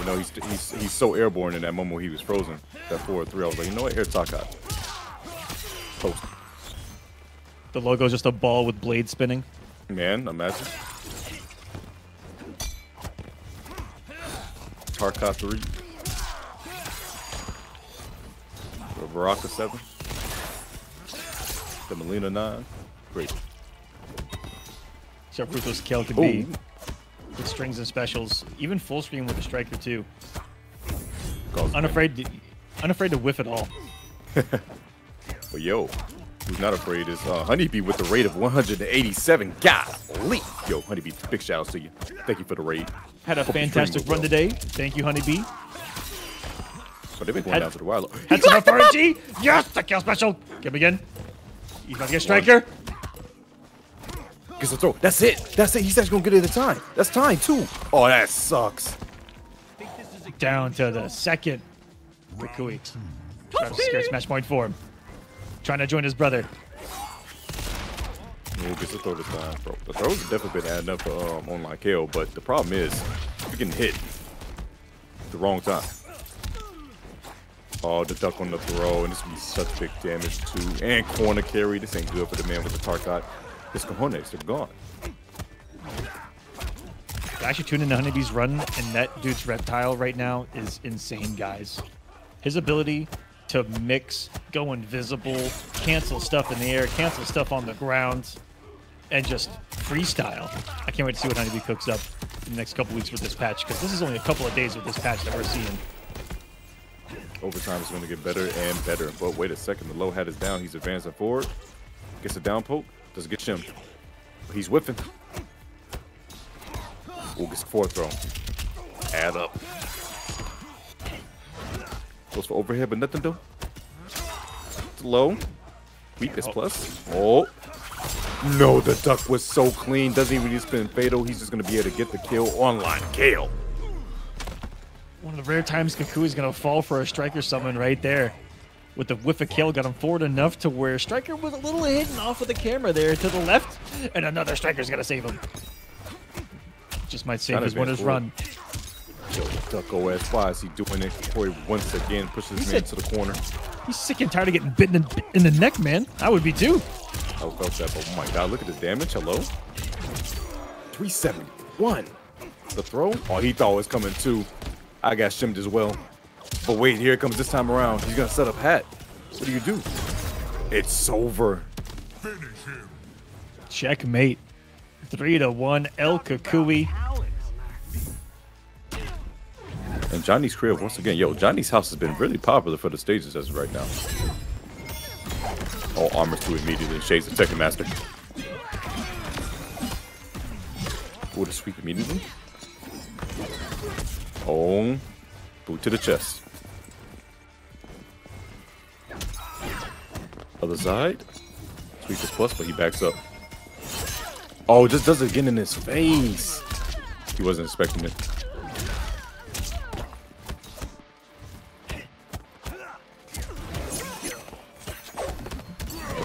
You know, he's he's he's so airborne in that moment he was frozen. That four or three, I was like, you know what, Air Tarkat. Post. The logo's just a ball with blade spinning. Man, imagine. Tarkat 3. The Baraka 7. The Mileena 9. Great. So ruthless can Ooh. be with strings and specials, even full screen with the striker too. Calls Unafraid, to, unafraid to whiff it all. But yo, who's not afraid is uh, Honeybee with the rate of 187. Golly. Yo, Honeybee, big shout outs to you. Thank you for the raid. Had a Hope fantastic run well. today. Thank you, Honeybee. So they've been going Had- down to the wire. Had some authority. Yes, the kill special. Get him again. He's to get striker. Gets a throw. That's it. That's it. He's actually gonna get it at a time. That's time too. Oh, that sucks. Down to the second. Cucuy. Trying to scare smash point for him. Trying to join his brother. Yeah, gets a throw this time, bro. The throws have definitely been adding up for um, online KO, but the problem is you're getting hit at the wrong time. Oh, the duck on the throw, and this would be such big damage too. And corner carry. This ain't good for the man with the Tarkat. His cojones, they're gone. Actually, tune into Honeybee's run, and that dude's reptile right now is insane, guys. His ability to mix, go invisible, cancel stuff in the air, cancel stuff on the ground, and just freestyle. I can't wait to see what Honeybee cooks up in the next couple weeks with this patch, because this is only a couple of days with this patch that we're seeing. Overtime is going to get better and better. But wait a second, the low hat is down. He's advancing forward. Gets a down poke. Doesn't get him. He's whiffing. Ooh, gets a fourth throw. Add up. Goes for overhead, but nothing though. It's low. Weak is plus. Oh. No, the duck was so clean. Doesn't even need to spin fatal. He's just going to be able to get the kill online. Cale. One of the rare times Cucuy is going to fall for a striker summon right there. With the whiff of kill, got him forward enough to where striker was a little hidden off of the camera there to the left, and another striker's going to save him. Just might save Kinda his winner's run. Yo, Duck OS, why is he doing it? Corey once again pushes his He man to the corner. He's sick and tired of getting bitten in, in the neck, man. I would be too. I felt that, but oh my god, look at the damage. Hello? 371. The throw? Oh, he thought it was coming too. I got shimmed as well. But wait, here it comes this time around. He's gonna set up hat. What do you do? It's over. Finish him. Checkmate. Three to one. El Cucuy. And Johnny's crib once again. Yo, Johnny's house has been really popular for the stages as of right now. All armors to immediately. Shades the Tekken Master. Ooh, the sweep immediately. Oh, boot to the chest. Other side. Sweep is plus, but he backs up. Oh, just does it again in his face. He wasn't expecting it.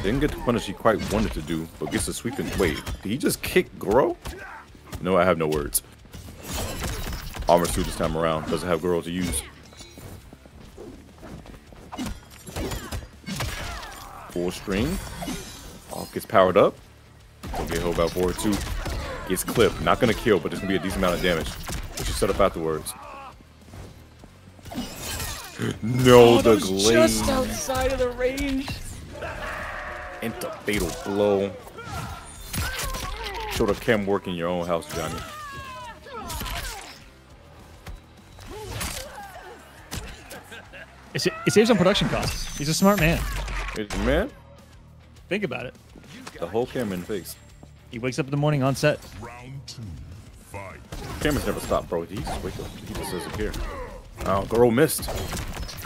Didn't get the punish he quite wanted to do, but gets a sweeping. Wait, did he just kick Goro? No, I have no words. Armor suit this time around doesn't have Goro to use. Full string. Oh, gets powered up. Don't get held back forward too. Gets clipped. Not gonna kill, but there's gonna be a decent amount of damage. Which is set up afterwards. no, the glaze. outside of the range. Enter fatal blow. Show the cam work in your own house, Johnny. It, sa- it saves on production costs. He's a smart man. Hey, man, Think about it. the whole Cameron face. He wakes up in the morning on set. Round two. Fight. Cameron's never stopped, bro. He just wake up. He just doesn't care. Oh, girl missed.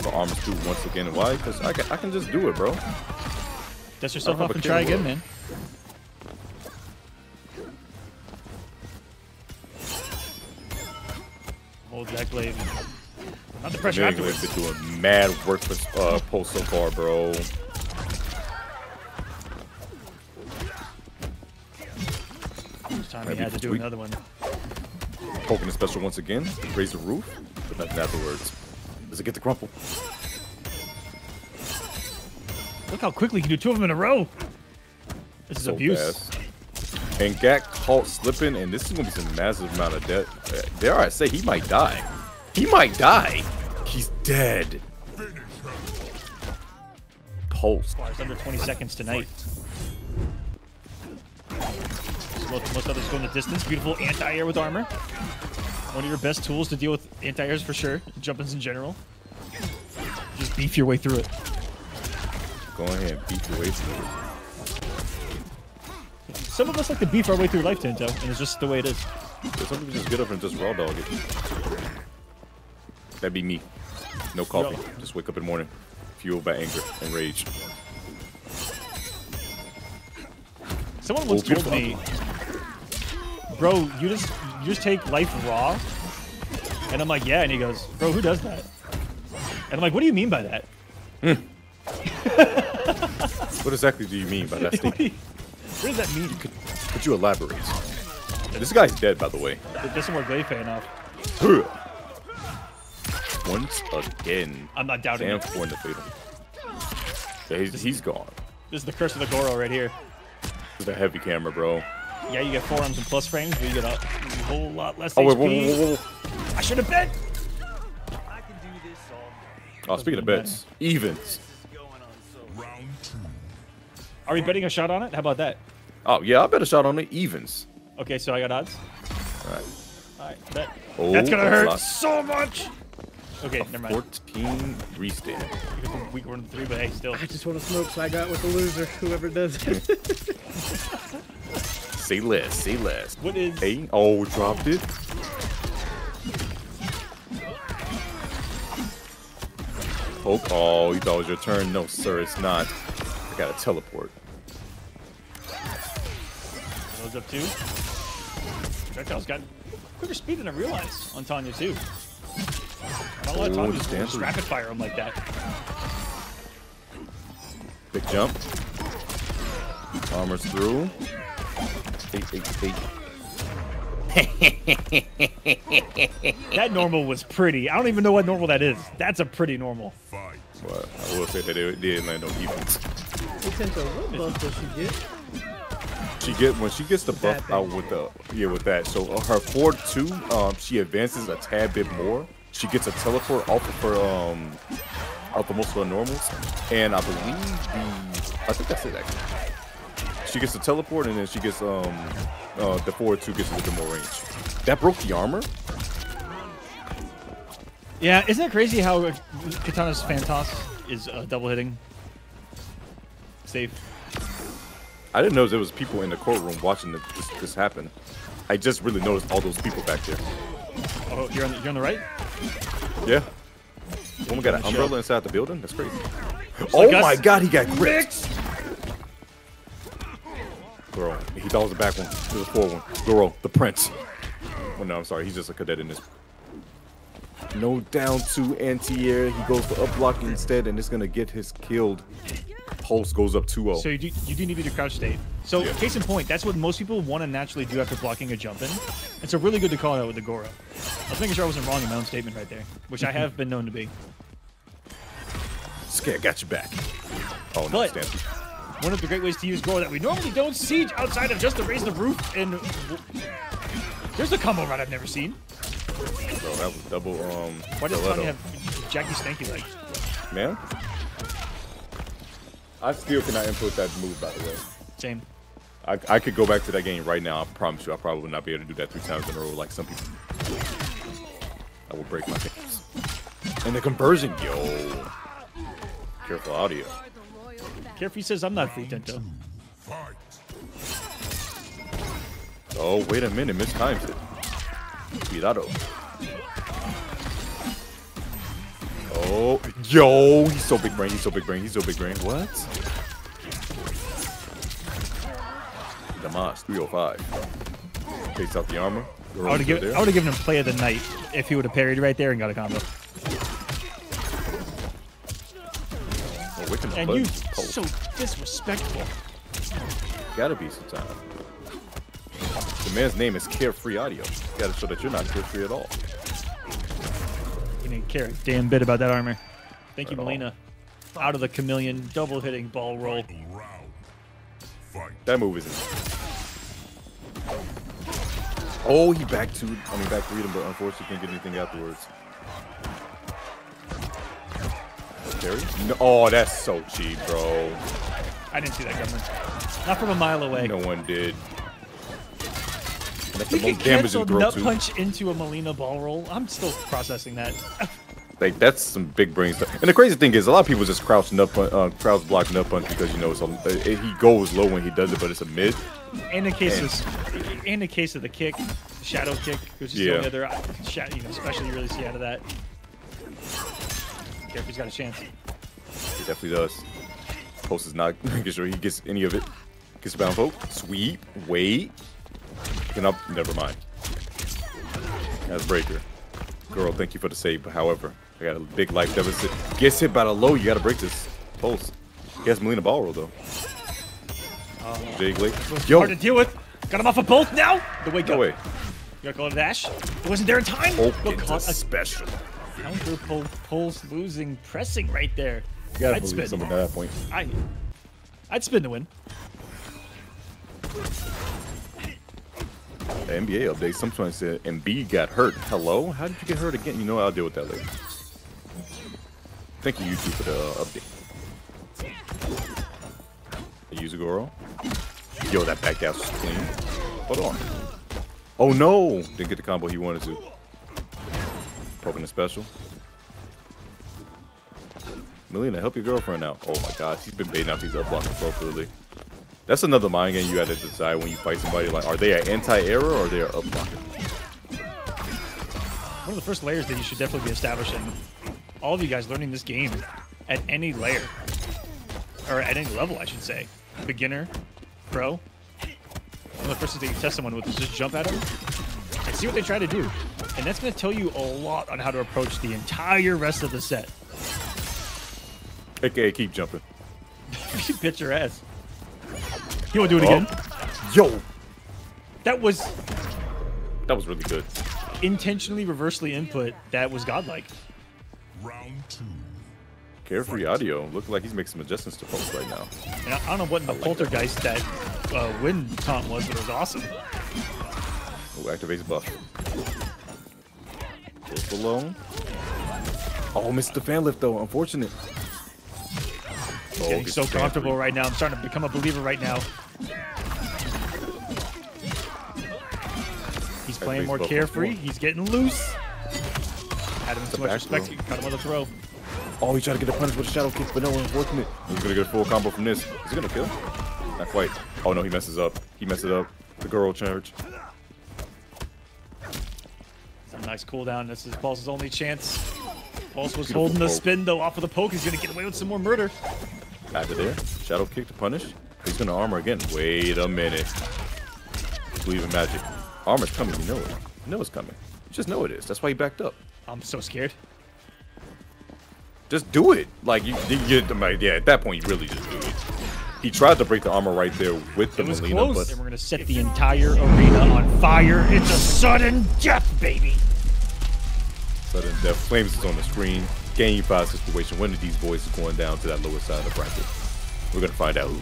The armor's two once again. Why? Because I can, I can just do it, bro. Dust yourself off and try again, will. man. Hold Jack Blade. Not the pressure Man, afterwards. been doing mad work for uh, Pulse so far, bro. This time he had to do tweak. another one. Poking the special once again. Raise the roof, but nothing afterwards. Does it get the crumple? Look how quickly he can do two of them in a row. This is So abuse. fast. And got caught slipping, and this is gonna be some massive amount of debt. Uh, dare I say he might die? He might die. He's dead. Pulse. Requires under 20 seconds tonight. Most, most others go in the distance. Beautiful anti-air with armor. One of your best tools to deal with anti-airs for sure. Jump-ins in general. Just beef your way through it. Go ahead and beat your way through it. Some of us like to beef our way through life, Tento, and it's just the way it is. Some people just get up and just raw dog it. That'd be me. No coffee. Just wake up in the morning, fueled by anger and rage. Someone once Oh, told me, bro, you just you just take life raw, and I'm like, yeah, and he goes, bro, who does that? And I'm like, what do you mean by that? Hmm. What exactly do you mean by that What, statement? what does that mean? Could you elaborate? This guy's dead, by the way. It doesn't work Glaive enough. Once again. I'm not doubting Damn it. the fatal. Yeah, he's, he's gone. This is the curse of the Goro right here. This is a heavy camera, bro. Yeah, you get forearms and plus frames, but you get a whole lot less Oh, HP. wait, whoa, whoa, whoa. I should have bet. Oh, speaking of bets, evens. Are we betting a shot on it? How about that? Oh, yeah, I bet a shot on it. evens. Okay, so I got odds. All right. All right, bet. Oh, That's gonna hurt lot. so much. Okay, never mind. 14 restand. Because we're weak one to three, but hey, still. I just want to smoke, so I got with the loser, whoever does it. Say less, say less. What is? Hey, oh, dropped it. Oh, oh, you thought it was your turn? No, sir, it's not. I gotta teleport. Those up two. Projectile's got quicker speed than I realized on Tanya too. Not a lot of Oh, just just rapid fire him like that. Big jump. Armor's through. Eight, eight, eight. That normal was pretty. I don't even know what normal that is. That's a pretty normal. Fight. But I will say that it did land on defense. Hey, Tento, what buff does she get? She get when she gets the buff out with the yeah with that. So uh, her forward two, um, she advances a tad bit more. She gets a teleport off of her um, off of most of her normals, and I believe the I think that's it actually. She gets the teleport, and then she gets um, uh, the forward two gets a little bit more range. That broke the armor. Yeah, isn't it crazy how Katana's Phantos is uh, double hitting? Safe. I didn't know there was people in the courtroom watching this, this happen. I just really noticed all those people back there. Oh, you're on the, you're on the right. Yeah. Woman got an umbrella inside the building. That's crazy. Oh like us. my god, he got gripped. Girl, he thought it was a back one. It was a forward one. Girl, the prince. Oh no, I'm sorry. He's just a cadet in this. No down two anti-air. He goes for up blocking instead, and it's gonna get his killed. Pulse goes up 2-0. So you do, you do need to do crouch state. So Yeah. case in point, that's what most people want to naturally do after blocking a jump in. It's a really good to call it out with the Goro. I was making sure I wasn't wrong in my own statement right there, which I have been known to be. Scare got you back. Oh no, But- One of the great ways to use Goro that we normally don't see outside of just to raise the roof and there's a combo run I've never seen. Bro, that was double um. Why does. Tony have Jackie Stanky legs? Man. I still cannot input that move, by the way. Same. I, I could go back to that game right now. I promise you, I probably would not be able to do that three times in a row like some people. I will break my fingers. And the conversion, yo. Careful audio. Carefree says I'm not free Tento. Oh, wait a minute, mistimed it. Cuidado. Oh, yo, he's so big brain, he's so big brain, he's so big brain. What? Damas, 305. Takes out the armor. I would have given I would given him play of the night if he would have parried right there and got a combo. Oh, Wiccan the And you Oh, so disrespectful. gotta be sometime. The man's name is Carefree Audio. Gotta show that you're not carefree at all. You didn't care a damn bit about that armor. Thank you, At all. Mileena. Out of the Khameleon, double hitting ball roll. That move isn't. Oh, he back to, I mean, back freedom, but unfortunately can't get anything afterwards. Carry? No, oh, that's so cheap, bro. I didn't see that coming. Not from a mile away. No one did. And that's You the most damage cancel in throw nut punch into a Mileena ball roll. I'm still processing that. Like that's some big brain stuff. And the crazy thing is, a lot of people just crouch nut punch, uh, crouch block nut punch because you know it's a, uh, he goes low when he does it, but it's a mid. In the case of, in the case of the kick, the shadow kick, which is Yeah. the other uh, you know, special you really see out of that. Carefree's got a chance. He definitely does. Pulse is not making sure he gets any of it. Gets bound folk. Sweep. Wait. Can up. Never mind. That's breaker. Girl, thank you for the save. However, I got a big life deficit. Gets hit by the low. You got to break this. Pulse. He has Mileena ball roll though. Uh, big late. Yo. Hard to deal with. Got him off of both now. The wake No up. way. You gotta call it a dash. It wasn't there in time. Oh, Look, a special. counter pull, pulls losing, pressing right there. You gotta I'd believe spin. something at that point. I, I'd spin to win. The NBA update. Sometimes said Embiid got hurt. Hello? How did you get hurt again? You know? I'll deal with that later. Thank you, YouTube, for the uh, update. The user Goro. Yo, that back dash was clean. Hold on. Oh no! Didn't get the combo he wanted to. Poking the special. Mileena, help your girlfriend out. Oh my god, she's been baiting out these up blocks appropriately. That's another mind game you had to decide when you fight somebody. Like, are they an anti-error or are they an up blocker? One of the first layers that you should definitely be establishing. All of you guys learning this game at any layer, or at any level, I should say. Beginner, pro. One of the first things that you test someone with is just jump at them and see what they try to do. And that's going to tell you a lot on how to approach the entire rest of the set. AKA keep jumping. you bitch your ass. He will do it Oh. again. Yo! That was That was really good. intentionally reversely input. That was godlike. Round two. Carefree audio. Look like he's making some adjustments to Pulse right now. And I, I don't know what in the poltergeist that uh, wind taunt was, but it was awesome. Oh, activates buff. Just alone. Oh, missed the fan lift though. Unfortunate. Oh, Getting gets so the comfortable right now. I'm starting to become a believer right now. Playing more carefree. once. He's getting loose. Had him It's a too much respect. throw. You cut him on the throw. Oh, he tried to get a punish with a shadow kick, but no, unfortunate. He's gonna get a full combo from this. Is he gonna kill? Not quite. Oh no, he messes up. He messes up. The girl charge. Some nice cooldown. This is Pulse's only chance. Pulse was Beautiful holding the poke. spin though off of the poke. He's gonna get away with some more murder. Out of there. Shadow kick to punish. He's gonna armor again. Wait a minute. Believe in magic. Armor's coming. You know it. You know it's coming. You just know it is. That's why he backed up. I'm so scared. Just do it. Like you, you, you yeah. At that point, you really just do it. He tried to break the armor right there with the It was Mileena, close. but And we're gonna set the entire arena on fire. It's a sudden death, baby. sudden death flames is on the screen. Game five situation. When of these boys going down to that lower side of the bracket. We're gonna find out who.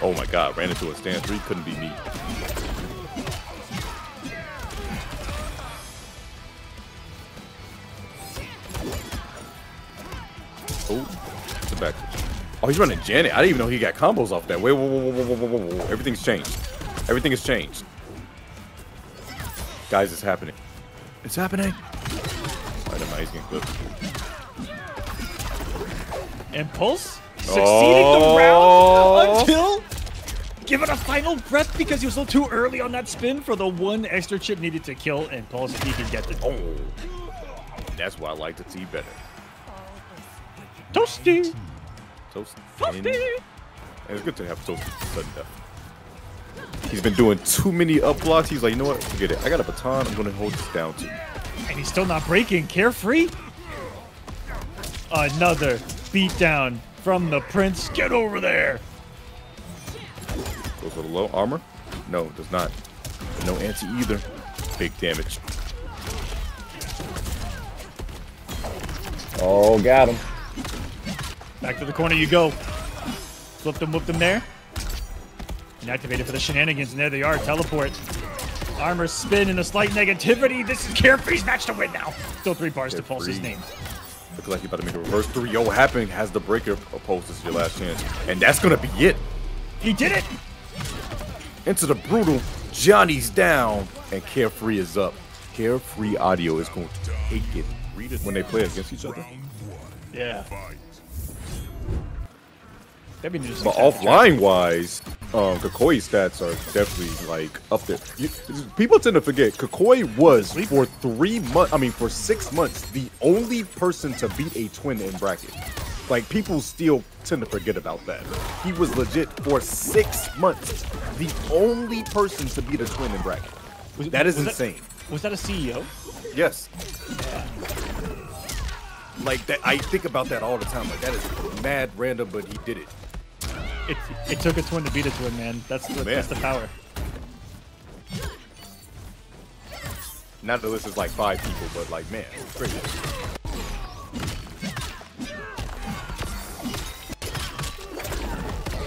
Oh my god, ran into a stand three, couldn't be me. Oh, a back. Oh, he's running Janet. I didn't even know he got combos off that. Wait, whoa, whoa, whoa, whoa, whoa, whoa, whoa. Everything's changed. Everything has changed. Guys, it's happening. It's happening. Right, am he's getting clipped. Impulse succeeding the round Oh. until giving a final breath because he was a little too early on that spin for the one extra chip needed to kill Impulse if he could get the Oh. That's why I like the tea better. toasty. Toast. Toasty. And it's good to have Toasty sudden death. He's been doing too many up blocks. He's like, you know what? Forget it. I got a baton. I'm going to hold this down too. And he's still not breaking. Carefree. Another beatdown from the prince. Get over there. Goes a low. Armor? No, it does not. No anti either. Big damage. Oh, got him. Back to the corner you go. Flip them, whip them there. And activated for the shenanigans, and there they are. Teleport. Armor spin and a slight negativity. This is Carefree's match to win now. Still three bars to Pulse's Carefree. name. Looks like you're about to make a reverse three. Yo, what happened? Has the breaker opposed. This is your last chance. And that's going to be it. He did it! Into the brutal. Johnny's down. And Carefree is up. Carefree Audio is going to take it when they play against each other. Yeah. That'd be interesting. But offline wise, um, Cucuy's stats are definitely like up there. You, people tend to forget Cucuy was for three months. I mean, for six months, the only person to beat a twin in bracket. Like people still tend to forget about that. He was legit for six months, the only person to beat a twin in bracket. Was- That is was insane. was that a CEO? Yes. Like that, I think about that all the time. Like that is mad random, but he did it. It, it took a twin to beat a twin, man. That's the, Man. that's the power. Not that this is like five people, but like man, crazy.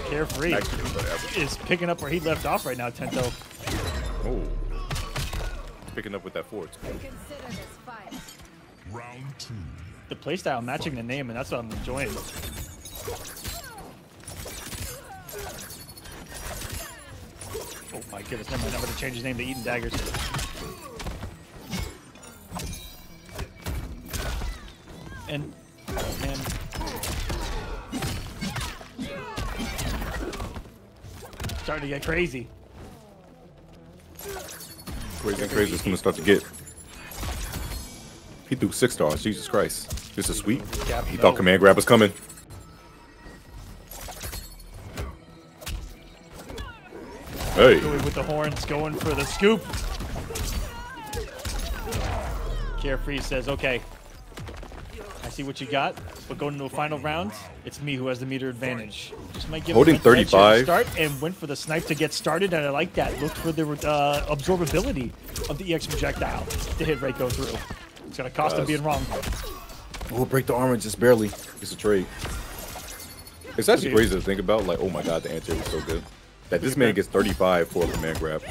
Carefree is picking up where he left off right now, Tento. Oh. Picking up with that four. too. Consider this fight. Round two. The playstyle matching the name, and that's what I'm enjoying. Oh my goodness, never mind. I'm going to change his name to Eaton Daggers. And, oh man. Starting to get crazy. Crazy and crazy is gonna start to get. He threw six stars. Jesus Christ. This is sweet. He thought command grab was coming. Hey. Going with the horns, going for the scoop. Carefree says, okay, I see what you got, but going into a final round, it's me who has the meter advantage. Just might give Holding a chance to 35. start and went for the snipe to get started, and I like that. Looked for the uh, absorbability of the EX projectile to hit Reiko through. It's gonna cost him being wrong. We'll break the armor just barely. It's a trade. It's actually Okay. crazy to think about. Like, oh my god, the answer is so good. That this man gets 35 for a command grab.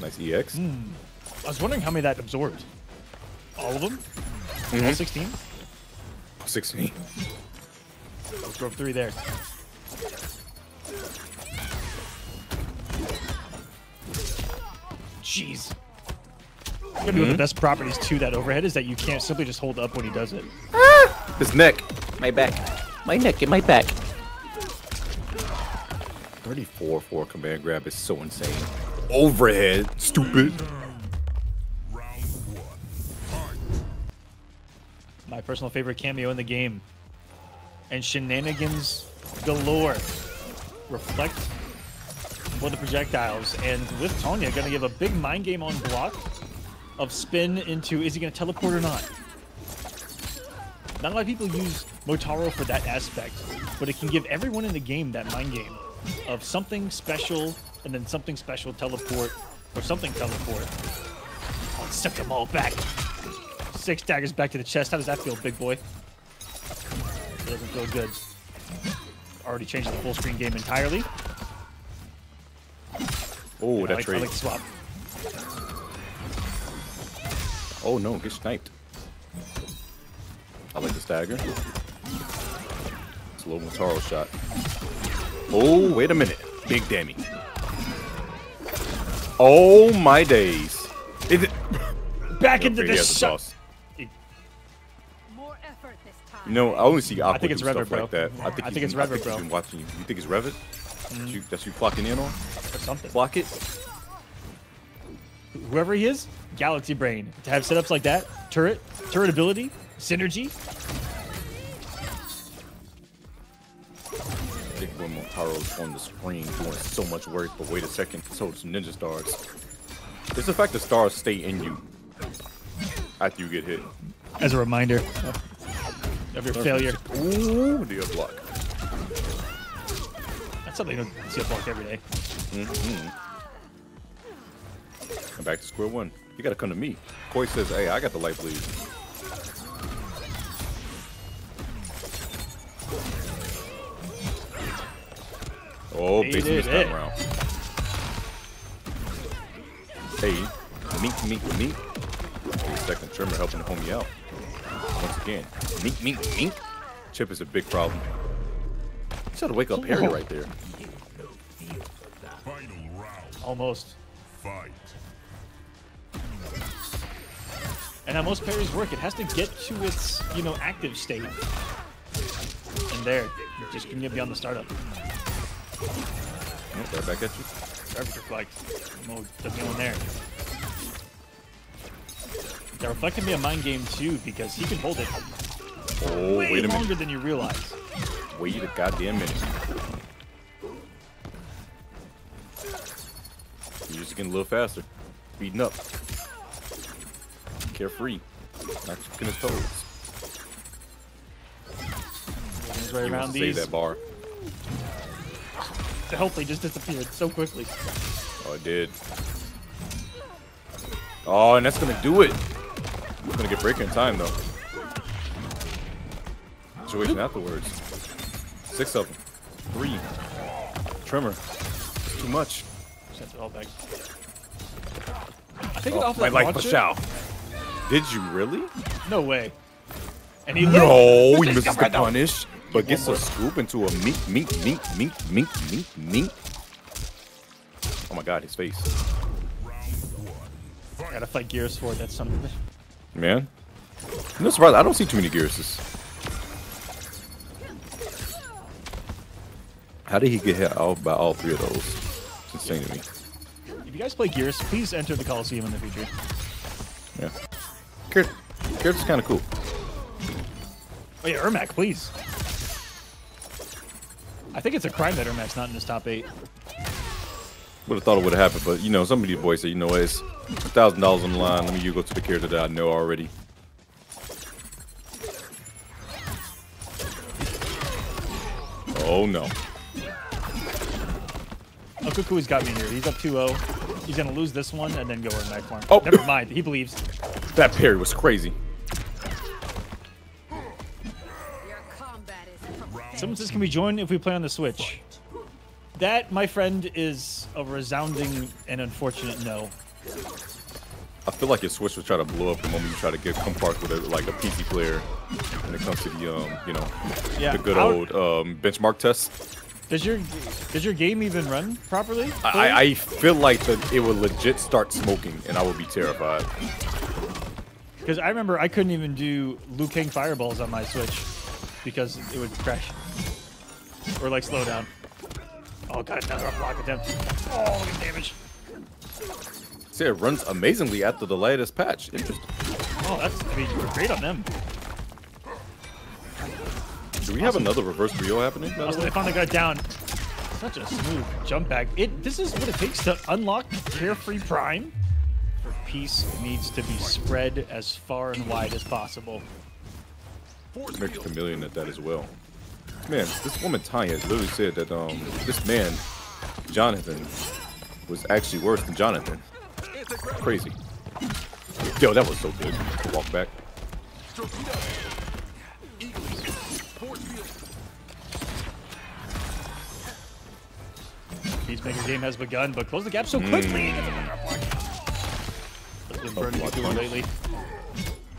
Nice EX. I was wondering how many that absorbed. All of them? Mm-hmm. All 16? 16. Drove three there. Jeez. Gonna be one of the hmm? best properties to that overhead is that you can't simply just hold up when he does it. His neck. My back. My neck and my back. 34 for command grab is so insane. Overhead. Stupid. Round one. My personal favorite cameo in the game. And shenanigans galore. Reflect for the projectiles. And with Tanya, gonna give a big mind game on block of spin into is he gonna teleport or not? Not a lot of people use Motaro for that aspect, but it can give everyone in the game that mind game of something special and then something special teleport or something teleport. Oh, it sucked them all back. Six daggers back to the chest. How does that feel, big boy? It doesn't feel good. Already changed the full screen game entirely. Oh, I that like, I like swap. Oh no, get sniped. I like the stagger. It's a little Motaro shot. Oh, wait a minute. Big Dammy. Oh my days. Is it? Back into the has a shot. toss. More effort this time. You know, I only see Aqua think it's do stuff Revit, bro. like that. I think, I think it's Revit, bro. watching you. You think it's Revit? Mm-hmm. That you, that's you clocking in on? or something. Clock it? Whoever he is, Galaxy Brain. To have setups like that, turret, turret ability, synergy. Think when Motaro's on the screen doing so much work, but wait a second, so it's Ninja Stars. It's the fact that stars stay in you after you get hit. As a reminder of your failure. Ooh, the up block. That's something you don't see a block every day. Mm-hmm. I'm back to square one. You gotta come to me. Koi says, hey, I got the light bleed. Oh, He base did this time around. Hey, meet, meet, meet. Wait second, Tremor helping the homie out. Once again, meet, meet, meet. Chip is a big problem. He's got to wake up Harry right there. Final round. Almost. Fight. And how most parries work, it has to get to its, you know, active state. And there, just can get beyond the startup. Oh, right back at you. Garbage reflect. Mode doesn't go in there. That reflect can be a mind game too because he can hold it Oh, way wait a longer minute. than you realize. Wait a goddamn minute. You're just getting a little faster. Speeding up. Carefree. Not tricking his toes. He's right He around wants to save these. that bar. The health they just disappeared so quickly. Oh, it did. Oh, and that's gonna do it. It's gonna get breaker in time though. Situation afterwards. Six of them. Three. Tremor. It's too much. Sent it all back. I think it Oh, off my that life launcher. Michelle. Did you really? No way. And he No, lived. he misses the Right now. punish, but gets a scoop into a meat, meat, meat, meat, meat, meat, meat. Oh my god, his face. I Gotta fight Geras for it. That's something. Man. No surprise. I don't see too many Gerases. How did he get hit out by all three of those? It's insane to me. If you guys play Geras, please enter the Kolosseum in the future. Yeah. Garrett, Garrett's kind of cool. Oh yeah, Ermac, please. I think it's a crime that Ermac's not in this top eight. Would have thought it would have happened, but you know, some of these boys say, you know, what, it's a thousand dollars on the line. Let me you go to the character that I know already. Oh no. Oh, Cucuy's got me here. He's up 2-0. He's gonna lose this one and then go Ermac farm. Oh. Never mind. He believes. That parry was crazy. Your combat is. Someone says, can we join if we play on the Switch? That, my friend, is a resounding and unfortunate no. I feel like your Switch will try to blow up the moment you try to get come park with a, like a PC player when it comes to the um, you know, Yeah. the good how- old um benchmark test. Does your does your game even run properly? I, I feel like that it would legit start smoking, and I would be terrified. Because I remember I couldn't even do Liu Kang fireballs on my Switch because it would crash or like slow down. Oh god, another block attempt. Oh, look at damage. See, it runs amazingly after the latest patch. Interesting. Oh, that's I mean, you were great on them. Do we have another reverse Rio happening? by the way? they finally got down. Such a smooth jump back. It. This is what it takes to unlock Carefree Prime. For peace needs to be spread as far and wide as possible. Make a chameleon at that as well. Man, this woman Tanya literally said that um this man, Jonathan, was actually worse than Jonathan. Crazy. Yo, that was so good. Walk back. Peacemaker game has begun, but close the gap so quickly. That's been burning me doing lately.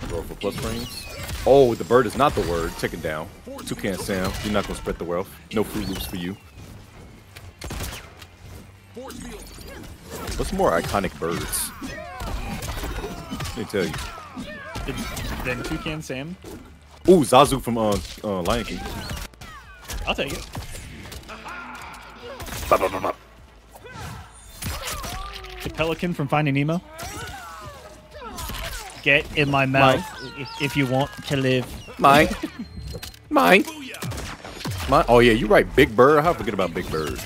Roll for plus frames. Oh, the bird is not the word. Take it down. Toucan Sam, you're not gonna spread the wealth. No Fruit Loops for you. What's more iconic birds? Let me tell you. Then Toucan Sam. Ooh, Zazu from uh, uh Lion King. I'll take it. Bop, bop, bop. The pelican from Finding Nemo. Get in my mouth if, if you want to live. Mine. Mine. My, oh yeah, you're right. Big Bird. How I forget about Big Bird?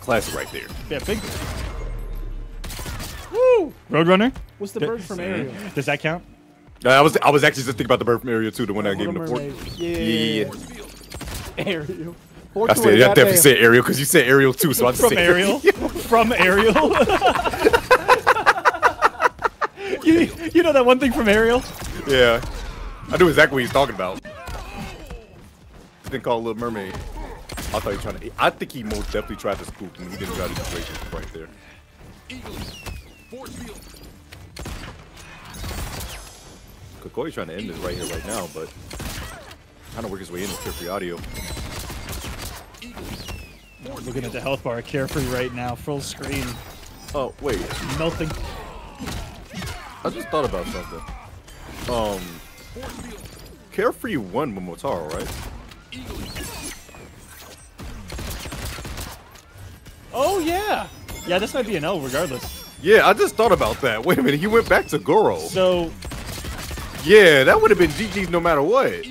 Classic right there. Yeah, big. Bird. Woo! Roadrunner. What's the bird from Ariel? Does that count? Uh, I was I was actually just thinking about the bird from Area too, the one that gave him the Little fork. Mermaid. Yeah, Yeah, Ariel. I said I definitely said Ariel because you said Ariel too, so I just From said Ariel. from Ariel. you, you know that one thing from Ariel? Yeah, I knew exactly what he's talking about. Didn't call Little Mermaid. I thought he was trying to. I think he most definitely tried to scoop me. He didn't try to do great right there. Force field. Cucuy's trying to end this right here, right now, but trying to work his way in with Carefree Audio. Looking at the health bar, carefree right now, full screen, Oh wait, melting. I just thought about something. Um, Carefree won Momotaro, right? Oh yeah, yeah. This might be an L regardless. Yeah, I just thought about that. Wait a minute, he went back to Goro. So Yeah, that would have been GG's no matter what.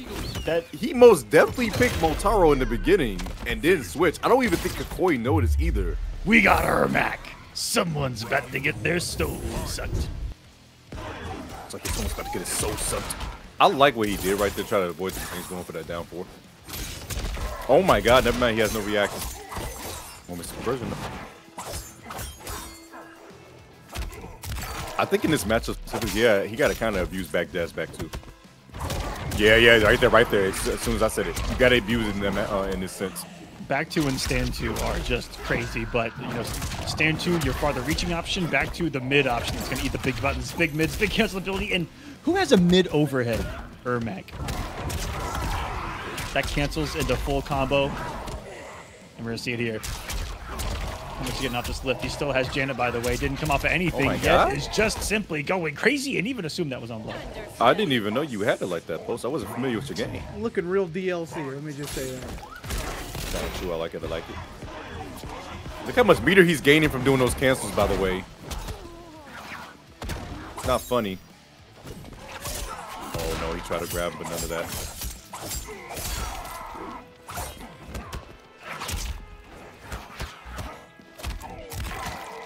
That He most definitely picked Motaro in the beginning and didn't switch. I don't even think Cucuy noticed either. we got Ermac. Someone's about to get their stove sucked. It's like someone's about to get his soul sucked. I like what he did right there, try to avoid the things going for that down four. Oh my god, never mind, he has no reaction. Oh, Mr. Conversion. I think in this matchup, yeah, he got to kind of abuse back dash back too. Yeah, yeah, right there, right there. As soon as I said it, you got to abuse that, uh, in this sense. Back two and stand two are just crazy, but you know, stand two, your farther reaching option. Back to the mid option. It's gonna eat the big buttons, big mids, big cancel ability. And who has a mid overhead? Ermac. That cancels into full combo. And we're gonna see it here. How much he getting off this lift? He still has Janet, by the way. Didn't come off of oh anything my yet. God. Is just simply going crazy, and even assumed that was on block. I didn't even know you had it like that, post. I wasn't familiar with your game. Looking real DLC. Let me just say that. That's true. I like it. I like it. Look how much meter he's gaining from doing those cancels, by the way. It's not funny. Oh no, he tried to grab, but none of that.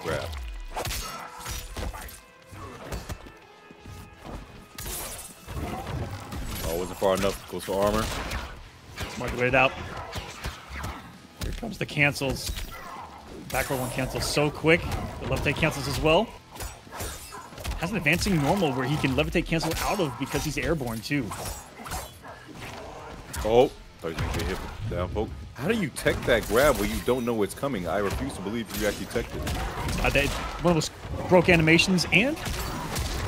Grab. Oh, wasn't far enough. Goes for armor. Wait it out. Here comes the cancels. Backward one cancels so quick. The levitate cancels as well. Has an advancing normal where he can levitate cancel out of because he's airborne too. Oh, thought he was hit with down poke. How do you tech that grab when you don't know what's coming? I refuse to believe you actually teched it. Uh, that, one of those broke animations and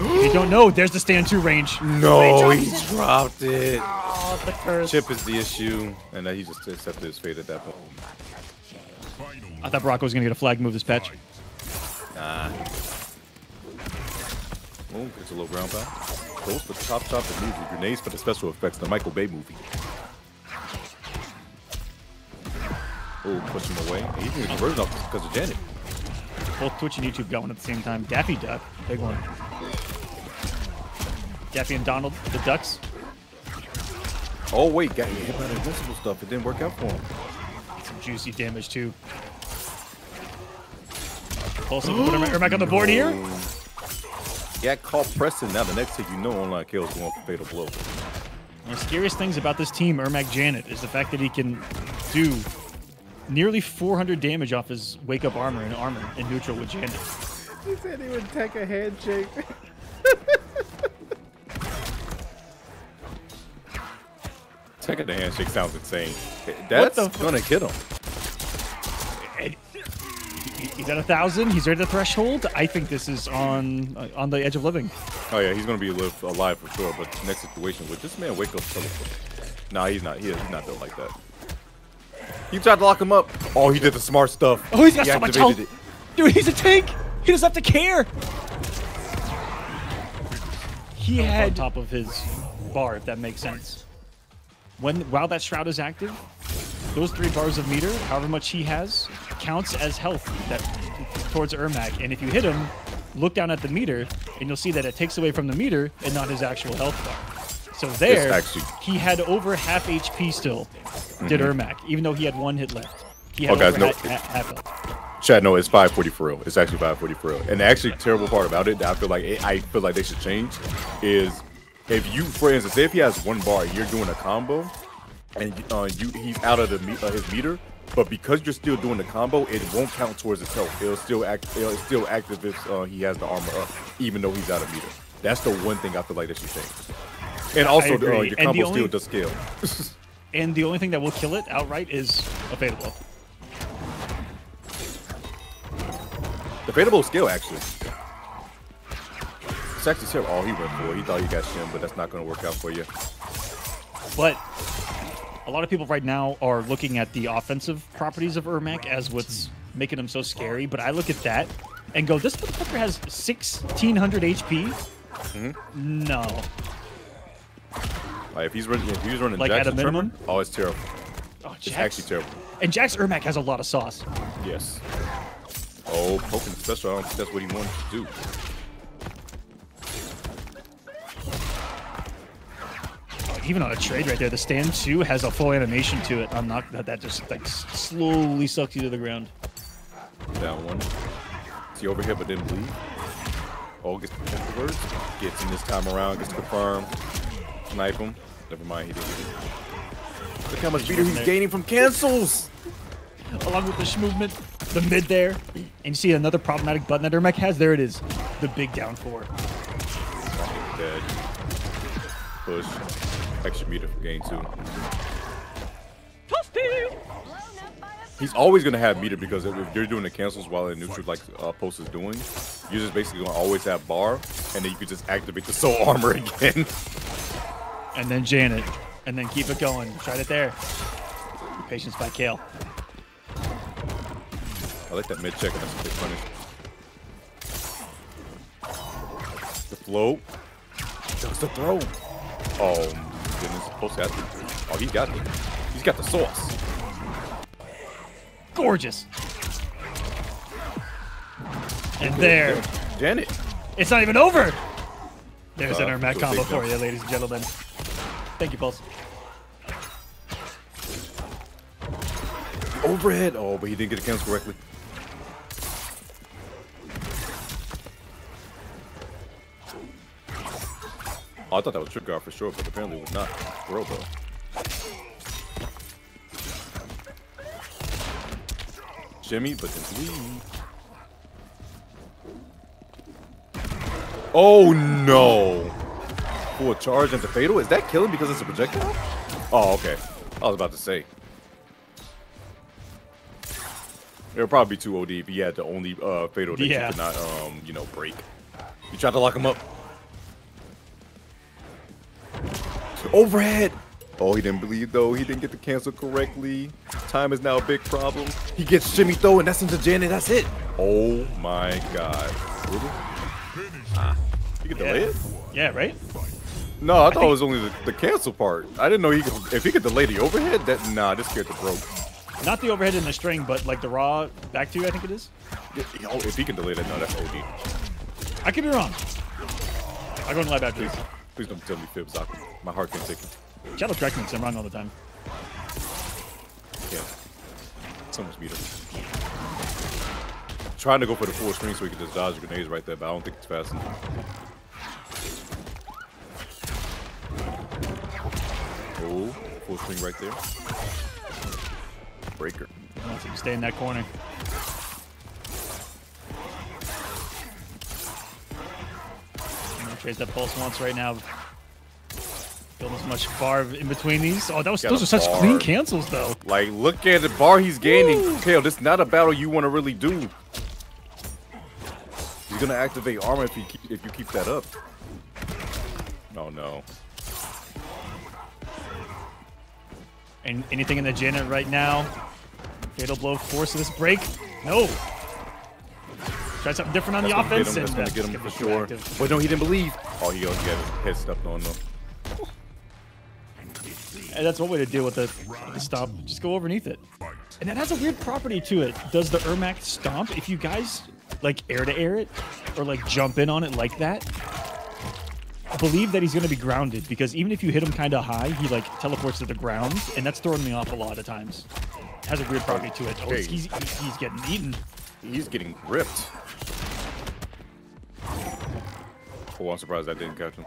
you don't know, there's the stand two range. No, he dropped it. Oh, the curse. Chip is the issue, and then he just accepted his fate at that point. I thought Brock was gonna get a flag move this patch. Nah. Oh, gets a little ground pound. Goes for the top chop and moves the grenades for the special effects, the Michael Bay movie. Oh, push him away. He's getting converted off because of Janet. Both Twitch and YouTube going at the same time. Daffy Duck, big one. Daffy and Donald, the Ducks. Oh wait, got hit by the invincible stuff. It didn't work out for him. Some juicy damage too. Up, put Ermac on the board here. Yeah, call Preston. Now the next thing you know, Online Cale's going for fatal blow. One of the scariest things about this team, Ermac Janet, is the fact that he can do nearly 400 damage off his wake up armor and armor in neutral with Janet. He said he would take a handshake. Taking the handshake sounds insane. That's gonna kill him. He's at a thousand. He's right at the threshold. I think this is on uh, on the edge of living. Oh yeah, he's gonna be live, alive for sure. But next situation with this man, wake up, teleport. Nah, he's not. He, he's not built like that. He tried to lock him up. Oh, he did the smart stuff. Oh, he's got He so much activated health. Dude, he's a tank. He doesn't have to care. He had on top of his bar, if that makes sense. When while that shroud is active, those three bars of meter, however much he has, counts as health that towards Ermac. And if you hit him, look down at the meter, and you'll see that it takes away from the meter and not his actual health bar. So there, actually- he had over half HP still. Did Ermac, even though he had one hit left. He had Oh, guys, no. ha- ha- half health. Chad, no, it's 540 for real. It's actually 540 for real. And the actually terrible part about it that I feel like it, I feel like they should change is if you, for instance, say if he has one bar and you're doing a combo and uh, you he's out of the uh, his meter, but because you're still doing the combo, it won't count towards his health. It'll still act. It'll still active if uh, he has the armor up, even though he's out of meter. That's the one thing I feel like they should change. And also, uh, your combo only- still does scale. And the only thing that will kill it outright is a fatal blow. The fadeable skill, actually. It's actually terrible. Oh, he went for it. He thought he got shim, but that's not going to work out for you. But a lot of people right now are looking at the offensive properties of Ermac as what's making him so scary. But I look at that and go, this motherfucker has 1600 HP? Mm-hmm. No. Like, if he's running, if he's running Like, at a minimum? oh, it's terrible. Oh, It's actually terrible. And Jax Ermac has a lot of sauce. Yes. Oh, poking special. I don't think that's what he wanted to do. Oh, even on a trade right there, the stand 2 has a full animation to it. I'm not that that just like slowly sucks you to the ground. Down one. See over here, but didn't bleed. Oh, gets afterwards. Gets him this time around. Gets confirmed. Snipe him. Never mind, he didn't get it. Look how much meter he's gaining from cancels. along with the movement, the mid there, and you see another problematic button that Ermac has. There it is, the big down four. Dead. Push. Extra meter for gain two. He's always gonna have meter because if you're doing the cancels while in neutral, like uh, Post is doing, you're just basically gonna always have bar, and then you can just activate the soul armor again. And then Janet, and then keep it going. Tried it there. Patience by Cale. I like that mid check, that's a big punish. The float. That's the throw. Oh goodness, Post has it. Oh, he got it. He's got the sauce. Gorgeous. And there, Janet. it's not even over. There's an Uh, Ermac combo for you, ladies and gentlemen. Thank you, Pulse. Overhead. Oh, but he didn't get the cancel correctly. Oh, I thought that was trick guard for sure, but apparently it was not. Though. Jimmy, but then bleed. Oh no! Full charge into fatal? Is that killing because it's a projectile? Oh, okay. I was about to say. It would probably be too OD if he had the only uh, fatal that Yeah. you could not, um, you know, break. You tried to lock him up. Overhead. Oh, he didn't believe though. He didn't get the cancel correctly. Time is now a big problem. He gets shimmy throw and that's into Janet. That's it. Oh my god. Really? Ah, you can delay Yeah. it? Yeah, right? No, I thought it was only the, the cancel part. I didn't know he could, if he could delay the overhead. That nah, this scared the broke. Not the overhead in the string, but like the raw back to you, I think it is. Yeah, Oh, if he can delay that, no, that's OD. I could be wrong. I'll go and lie back to this. Please don't tell me fibs, Aku. My heart can't take it. Shadow 'cause I'm wrong all the time. Yeah. So much meter. Trying to go for the full screen so he can just dodge the grenades right there, but I don't think it's fast enough. Oh, full screen right there. Breaker. Stay in that corner. I'm gonna trade that pulse once right now. Build as much bar in between these. Oh, that was Got those are such bar. clean cancels though. Like, look at the bar he's gaining. Cale, this is not a battle you want to really do. He's gonna activate armor if you keep, if you keep that up. Oh no. And anything in the Janet right now? Fatal blow force of this break? No. Try something different on That's the offense. him. That's get him for sure. Wait, no, he didn't believe. Oh, he got he got his head stepped on though. And that's one way to deal with the, the stomp. Just go underneath it. And that has a weird property to it. Does the Ermac stomp? If you guys like air to air it or like jump in on it like that, believe that he's going to be grounded because even if you hit him kind of high, he like teleports to the ground, and that's throwing me off a lot of times. has a weird property to it. Oh, he's, he's, he's getting eaten. He's getting ripped. Oh, I'm surprised I didn't catch him.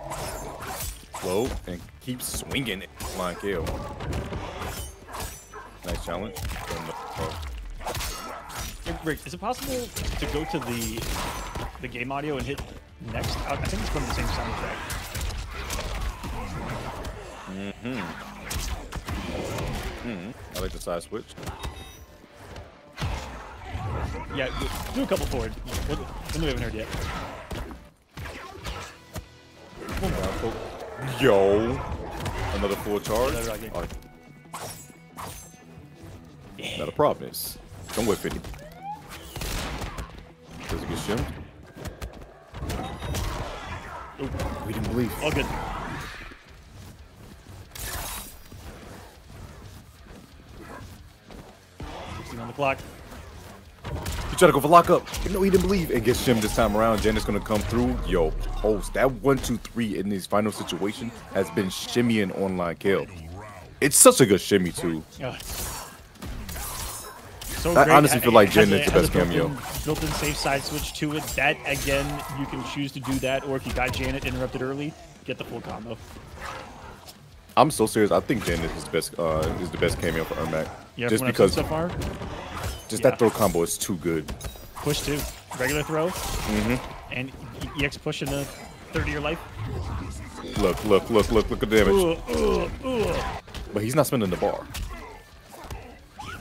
Slow and keep swinging it. Flying kill. Nice challenge. Rick, is it possible to go to the the game audio and hit next? I I think it's from the same soundtrack. Mm-hmm. Mm-hmm. I like the side switch. Yeah, do- a couple forward. What we haven't heard yet. Yo. Another full charge. Rocket. Oh. Not a problem is. Don't whip any. Does it get shimmed? We didn't believe. All good. On the clock. He tried to go for lockup. No, he didn't believe. And gets shimmed this time around. Janet's gonna come through. Yo, host. That one, two, three in this final situation has been shimmying Online Cale. It's such a good shimmy too. So I honestly feel like Jen is the best cameo. built-in- Built-in safe side switch to it. That again, you can choose to do that, or if you got Janet interrupted early, get the full combo. I'm so serious. I think Janet is the best. Uh, is the best cameo for Ermac. Yeah, just from what I've because so far, just yeah. that throw combo is too good. push two, regular throw, Mm-hmm. and EX push in the third of your life. Look, look, look, look, look at the damage. Ooh, ooh, ooh. But he's not spending the bar.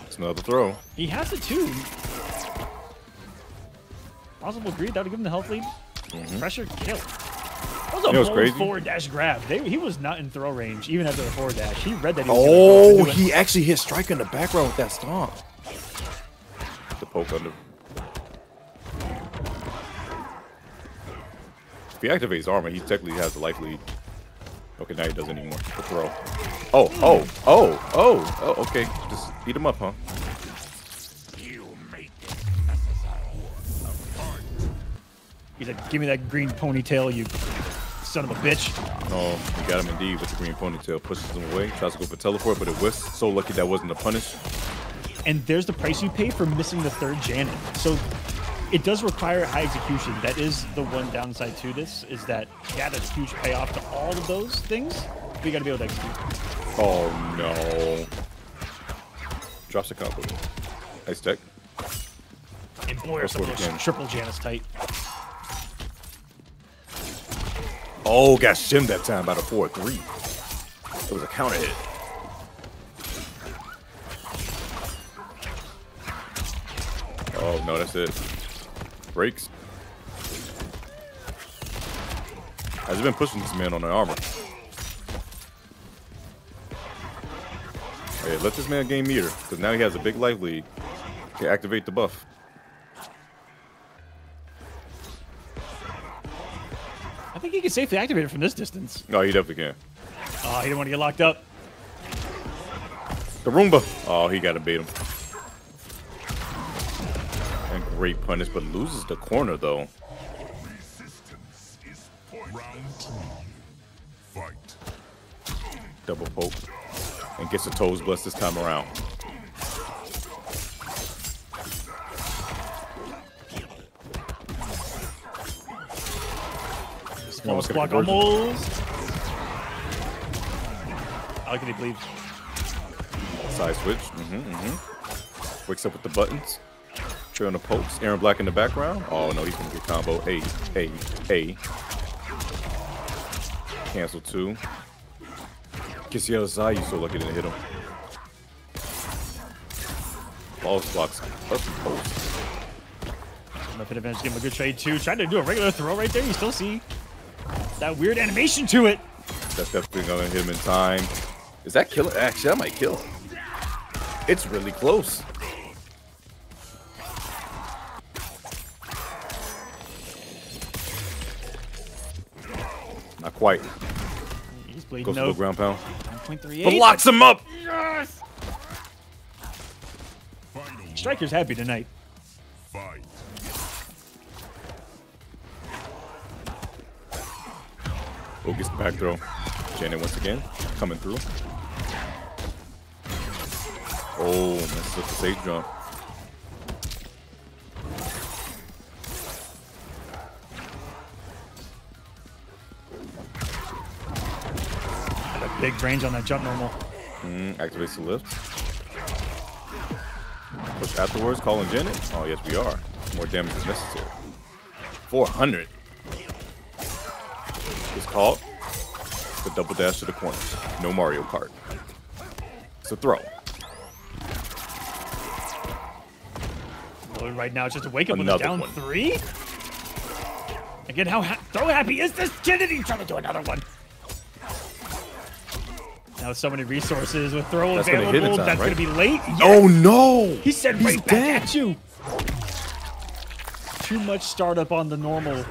It's another throw. He has it too. Possible greed, that would give him the health lead. Pressure kill. That was a You know bold crazy? forward dash grab. They, he was not in throw range, even after the forward dash. He read that he was Oh, gonna go and do it. he actually hit strike in the background with that stomp. The poke under. If he activates armor, he technically has the life lead. Okay, now he doesn't anymore. The throw. Oh, oh, oh, oh, oh, okay. Just beat him up, huh? He's like, give me that green ponytail, you son of a bitch. Oh, he got him indeed with the green ponytail. Pushes him away. Tries to go for teleport, but it whiffs. So lucky that wasn't a punish. And there's the price you pay for missing the third Janet. So it does require high execution. That is the one downside to this, is that yeah, that's huge payoff to all of those things. But you gotta be able to execute. Oh, no. Drops a combo. Nice deck. And boy, are some of those triple Janus tight. Oh, got shimmed that time by the 4-3. It was a counter hit. Oh, no, that's it. Breaks. Has he been pushing this man on the armor? Hey, let this man gain meter, because now he has a big life lead. Can activate the buff. Safely activate it from this distance. No, he definitely can. Oh, he didn't want to get locked up. The Roomba. Oh, he got to bait him. And great punish, but loses the corner though. Resistance is poison. Round two. Fight. Double poke. And gets the toes blessed this time around. Almost block, almost. How can he believe? Side switch. Mm-hmm, mm-hmm. Wakes up with the buttons. Trailing the pokes. Aaron Black in the background. Oh no, he's gonna get combo. A, A, A. Cancel two. Gets the other side. You so lucky to hit him. Balls blocks. Up post. I'm gonna pin advantage, give him a good trade too. Trying to do a regular throw right there. You still see that weird animation to it. That's definitely gonna hit him in time. Is that killing? Actually, that might kill him. It's really close. Not quite. He's bleeding Goes to the ground pound. 1.38. But locks him up. Yes! Striker's happy tonight. fight. Gets back throw. Janet once again coming through. Oh, messes up the safe jump. A big range on that jump normal. Mm, activates the lift. Push afterwards, calling Janet. Oh, yes, we are. More damage is necessary. 400. It's called the double dash to the corner. No Mario Kart. It's a throw. Well, right now, it's just a wake up Another it's down one. three. Again, how ha throw happy is this kid? He's trying to do another one. Now so many resources with throw That's gonna hit available. time, That's right? gonna be late. Yes. Oh no! He said He's right back at you. Too much startup on the normal.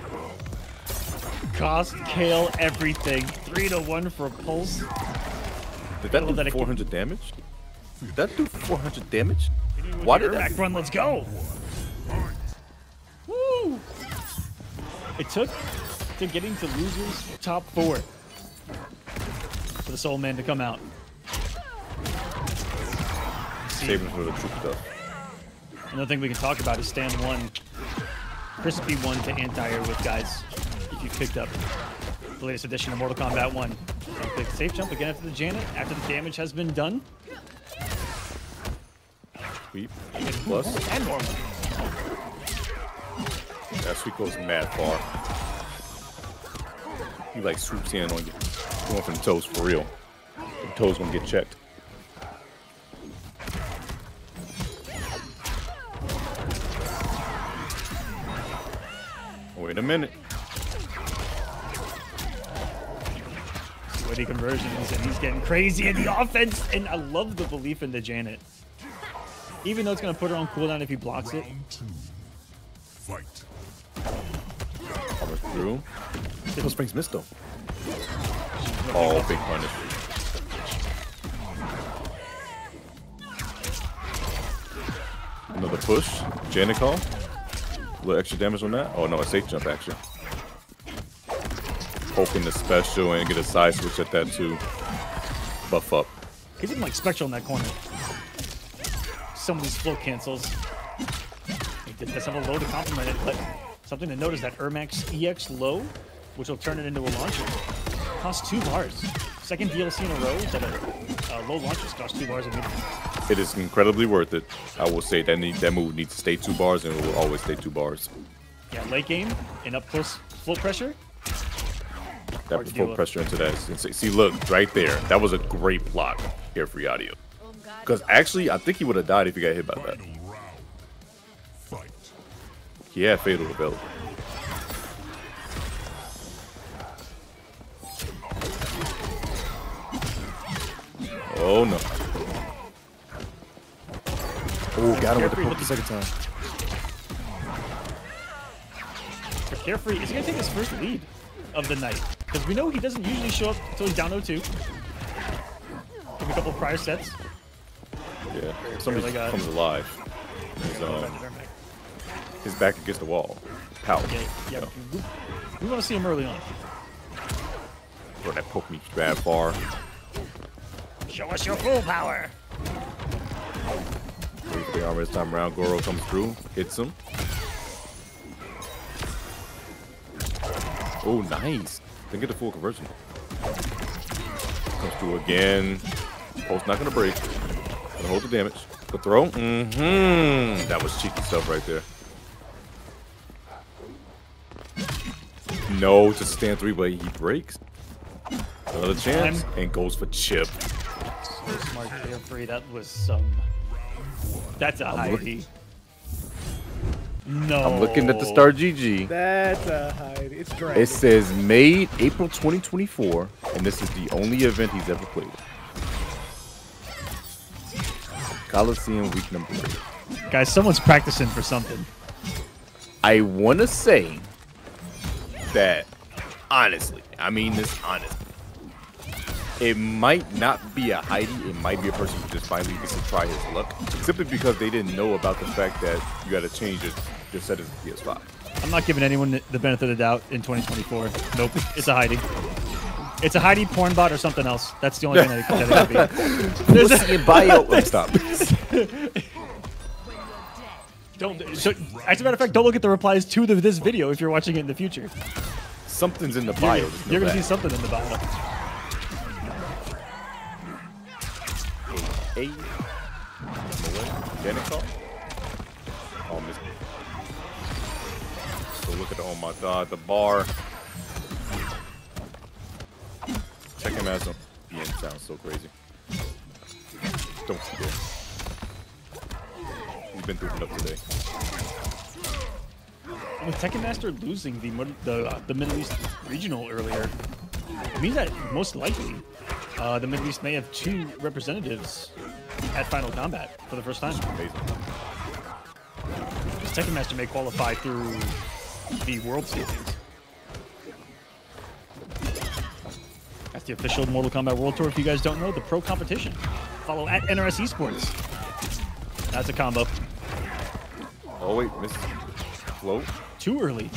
Cost, Cale, everything. Three to one for Pulse. Did that do then 400 damage? Did that do 400 damage? Why did that? Run? Let's go. Woo! It took to getting to losers top four for the Soul Man to come out. Saving for the troop stuff. Another thing we can talk about is stand one, crispy one to anti-air with guys. You picked up the latest edition of Mortal Kombat 1. Big safe jump again after the Janet, after the damage has been done. Sweep. Plus. And normal. That sweep goes mad far. He like swoops in on you. Going for the toes for real. The toes gonna get checked. Wait a minute. Sweaty conversions, and he's getting crazy in the offense. And I love the belief in the Janet. Even though it's going to put her on cooldown if he blocks it. Two. Fight. Cover through. Little Springs missed though. Oh, big punish. Another push. Janet call. A little extra damage on that. Oh no, a safe jump actually. Poking the special and get a side switch at that too. Buff up. He's even like Spectral in that corner. Some of these float cancels. He did does have a low to compliment it, but something to note is that Ermac's EX low, which will turn it into a launcher, costs two bars. Second DLC in a row that a, a low launchers cost two bars immediately. It is incredibly worth it. I will say that need, that move needs to stay two bars and it will always stay two bars. Yeah, late game and up close float pressure. That Hard to put deal with. pressure into that. See, look right there. That was a great block here for audio. Because actually, I think he would have died if he got hit by that. Final round. Fight. He had fatal available. Oh no. Oh, got him with the Carefree poke with the the- second time. Carefree is he gonna take his first lead of the night. Because we know he doesn't usually show up until he's down 0-2. Give a couple prior sets. Yeah, somebody got- comes alive. His, um, his back against the wall. Pow. Yeah, yeah. We, we want to see him early on. Bro, that poke me bad far. Show us your full power. Wait for the armor this time around. Goro comes through, hits him. Oh, nice. Didn't get the full conversion. Comes through again. Post not gonna break. Gonna hold the damage. The throw. Mm-hmm. That was cheeky stuff right there. No to stand three, but he breaks. Another chance and goes for chip. So smart. That was some. That's a high D. No. I'm looking at the start.gg. That's a hide. It's dragon. It says made April 2024, and this is the only event he's ever played. Kolosseum week number three. Guys, someone's practicing for something. I want to say that, honestly, I mean this honestly. It might not be a Heidi. It might be a person who just finally gets to try his luck, simply because they didn't know about the fact that you got to change your settings to PS5. I'm not giving anyone the benefit of the doubt in 2024. Nope, it's a Heidi. It's a Heidi porn bot or something else. That's the only thing that it, that it could be. There's a- bio. Oh, stop. don't, so, as a matter of fact, don't look at the replies to the, this video if you're watching it in the future. Something's in the You're, bio. you're gonna see something in the bio. Hey, call? So look at the, oh my god, the bar. Check him Ian sounds so crazy. Don't you dare. He's been through enough today. With Tekken Master losing the the uh, the Middle East regional earlier, it means that most likely uh, the Middle East may have two representatives at Final Kombat for the first time. Amazing. Tekken Master may qualify through the World Series. That's the official Mortal Kombat World Tour. If you guys don't know, the pro competition. Follow at NRS Esports. That's a combo. Oh wait, Miss Float. Too early.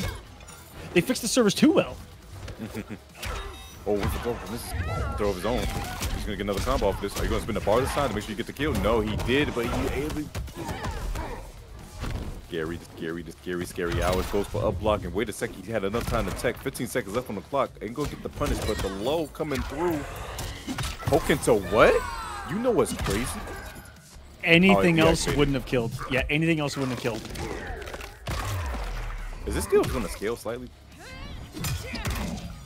They fixed the servers too well. Oh, what's the throw? This is throw of his own. He's gonna get another combo off this. Are you gonna spin the bar this time to make sure you get the kill? No, he did, but he able. Gary, scary, Gary, this Gary, scary hours goes for up block and wait a second. He had enough time to tech. 15 seconds left on the clock. Ain't gonna get the punish, but the low coming through. Poking to what? You know what's crazy? Anything Oh, else wouldn't have killed. Yeah, anything else wouldn't have killed. Is this still gonna scale slightly?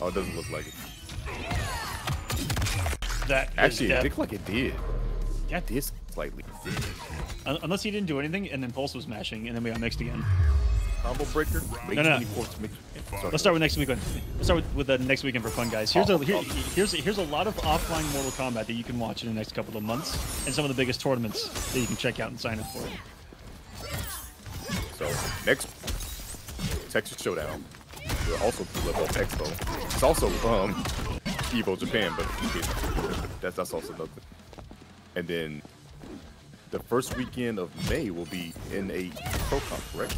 Oh, it doesn't look like it. That Actually, it looked like it did. Yeah, It did slightly. Unless he didn't do anything, and then Pulse was mashing, and then we got mixed again. Combo breaker. May No, no. 24th. Make- Let's start with next weekend. Let's start with, with the next weekend for fun, guys. Here's a here, here's here's a lot of offline Mortal Kombat that you can watch in the next couple of months, and some of the biggest tournaments that you can check out and sign up for. So next, Texas Showdown. We're also level up Expo. It's also um Evo Japan, but that's that's also another. And then the first weekend of May will be in a pro comp, correct?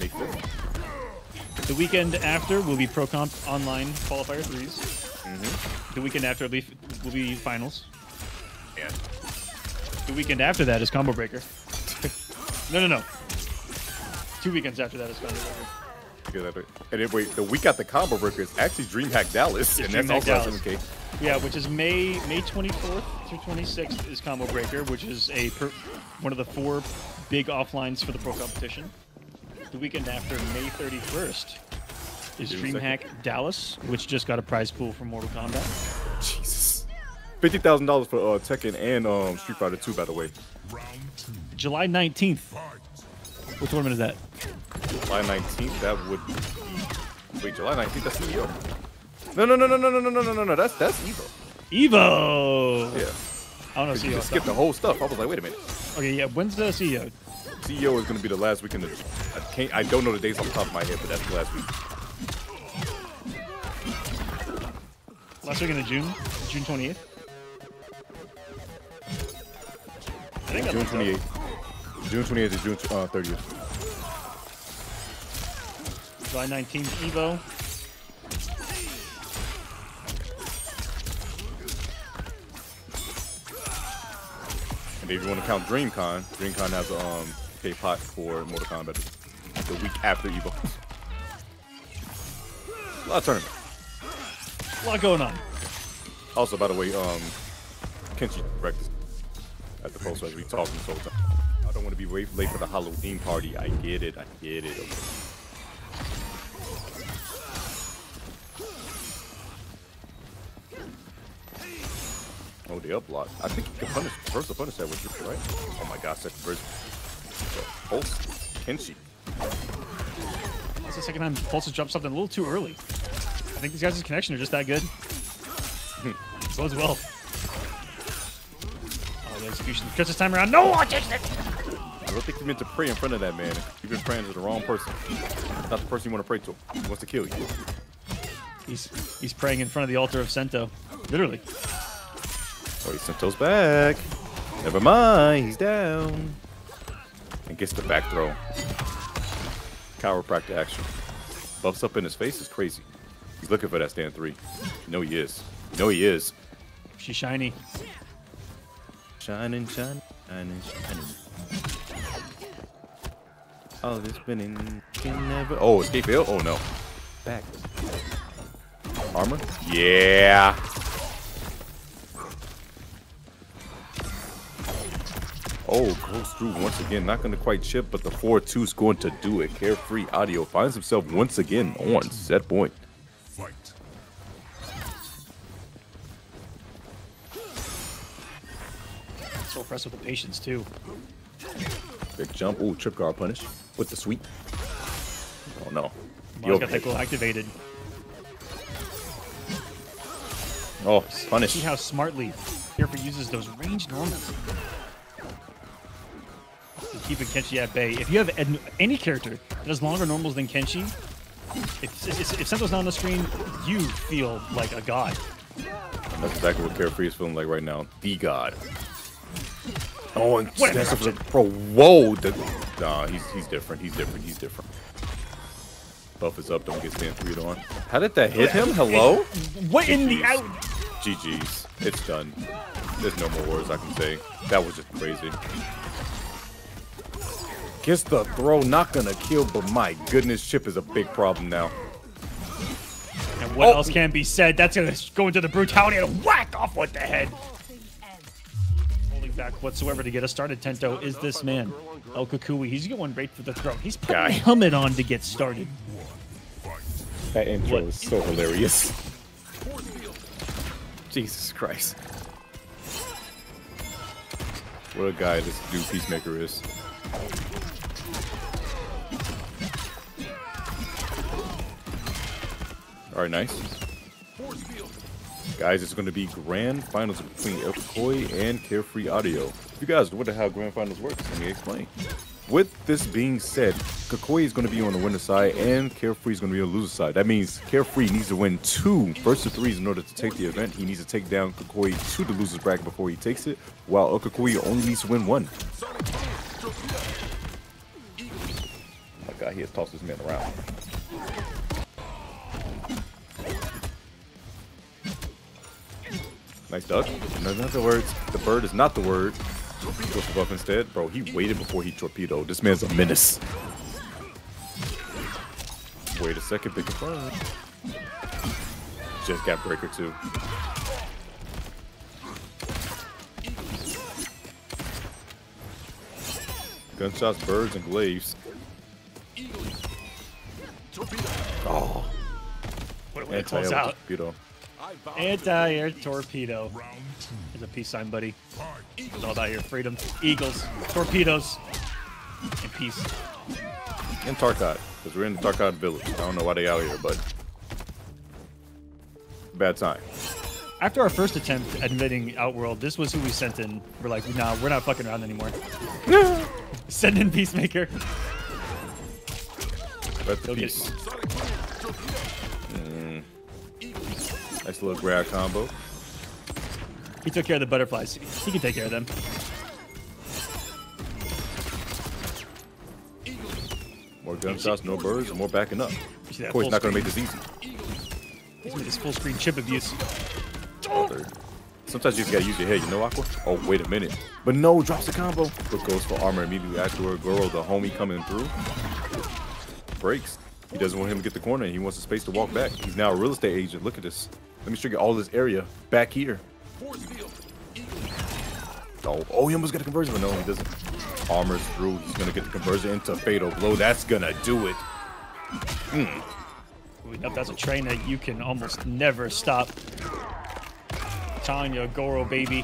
May fifth. The weekend after will be Pro Comp Online Qualifier 3s. Mm-hmm. The weekend after will be, will be finals. And The weekend after that is Combo Breaker. no, no, no. Two weekends after that is Combo Breaker. Because and then wait, the week after the Combo Breaker is actually DreamHack Dallas, It's and that's DreamHack also Dallas. 7K. Yeah, which is May May 24th through 26th is Combo Breaker, which is a per, one of the four big offlines for the pro competition. The weekend after May 31st is DreamHack Dallas, which just got a prize pool for Mortal Kombat. Jesus. Fifty thousand dollars for uh, Tekken and um, Street Fighter 2, by the way. July 19th. Fight. What tournament is that? July 19th, that would be. Wait, July 19th, that's EO. No, no, no, no, no, no, no, no, no, no, no, that's that's Evo. Evo. Yeah. I don't know You CEO. just skipped the whole stuff. I was like, wait a minute. Okay, yeah. When's the CEO? CEO is going to be the last weekend. Of, I can't. I don't know the dates off the top of my head, but that's the last week. Last weekend of June, June 28th. I think I June looked up. 28th. June 28th to June uh, 30th. July 19th, Evo. And if you want to count DreamCon, DreamCon has a um, pot for Mortal Kombat the week after Evo. a lot of tournament. A lot going on. Also, by the way, um, Kenshi breakfast at the post as we talking this whole time. I don't want to be late, late for the Halloween party. I get it. I get it. Okay. Oh, the up block. I think you can punish first. The punish that was right. Oh my gosh, version. So, Pulse, oh, Kenshi. the second time Pulse has jumped something a little too early. I think these guys' connection are just that good. Hmm. so as well. Oh, the execution. Just this time around. No, I just it. I don't think you meant to pray in front of that man. You've been praying to the wrong person. Not the person you want to pray to. He wants to kill you. He's he's praying in front of the altar of Sento. Literally. Oh, he Sento's back. Never mind, he's down. And gets the back throw. Chiropractor action. Buffs up in his face is crazy. He's looking for that stand three. You know he is. You know he is. She's shiny. Shining, shining, shining, shining. All this spinning can never. Oh, escape fail? Oh no. Back. Armor? Yeah. Oh, goes through once again. Not going to quite chip, but the 4-2 is going to do it. Carefree Audio finds himself once again on set point. So impressed with the patience too. Big jump. Oh, trip guard punish with the sweep. Oh no. Miles got that goal activated. Oh, punish. See how smartly Carefree uses those range normals. To keeping Kenshi at bay. If you have any character that has longer normals than Kenshi, if, if, if Sento's not on the screen, you feel like a god. That's exactly what Carefree is feeling like right now. The God. Oh, and What a that's a bro. Whoa. The, nah, he's he's different. He's different. He's different. Buff is up. Don't get stand three on. How did that hit him? Hello? What in the out? GG's. It's done. There's no more words I can say. That was just crazy. Gets the throw, not gonna kill, but my goodness, Chip is a big problem now. And what Oh. else can be said? That's gonna go into the brutality and whack off with the head. Holding back whatsoever to get us started, Tento, is this man. El Cucuy. He's going right for the throat. He's putting Guy. a helmet on to get started. That intro What? is so hilarious. Jesus Christ. What a guy this dude Peacemaker is. Alright, nice. Guys, it's going to be grand finals between El Cucuy and Carefree Audio. If you guys wonder how grand finals works, let me explain. With this being said, Cucuy is going to be on the winner side and Carefree is going to be on the loser side. That means Carefree needs to win two first of threes in order to take the event. He needs to take down Cucuy to the loser's bracket before he takes it, while Cucuy only needs to win one. Oh my god, he has tossed this man around. Nice duck. No, not the words. The bird is not the word. Goes for buff instead. Bro, he waited before he torpedoed. This man's a menace. Wait a second, big fun. Just got breaker too. Gunshots, birds, and glaives. Oh, What a way to close out. torpedo. Anti-air uh, torpedo. There's a peace sign, buddy. It's all about your freedom. Eagles, torpedoes, and peace. And Tarkat, because we're in the Tarkat village. I don't know why they out here, but bad time. After our first attempt at invading Outworld, this was who we sent in. We're like, nah, we're not fucking around anymore. Send in Peacemaker. Rest Go in get Nice little grab combo. He took care of the butterflies. He can take care of them. More gunshots, no birds, more backing up. Of course, not going to make this easy. He's with this full screen chip abuse. Brother. Sometimes you just gotta use your head, you know, Aqua? Oh, wait a minute. But no, drops the combo. But goes for armor immediately afterward. Goro, the homie coming through. Breaks. He doesn't want him to get the corner, and he wants the space to walk back. He's now a real estate agent. Look at this. Let me you all this area back here. Oh, oh, he almost got a conversion, but no, he doesn't. Armor's through. He's gonna get the conversion into fatal blow. That's gonna do it. Hmm. Yep, that's a train that you can almost never stop. Tanya, Goro, baby.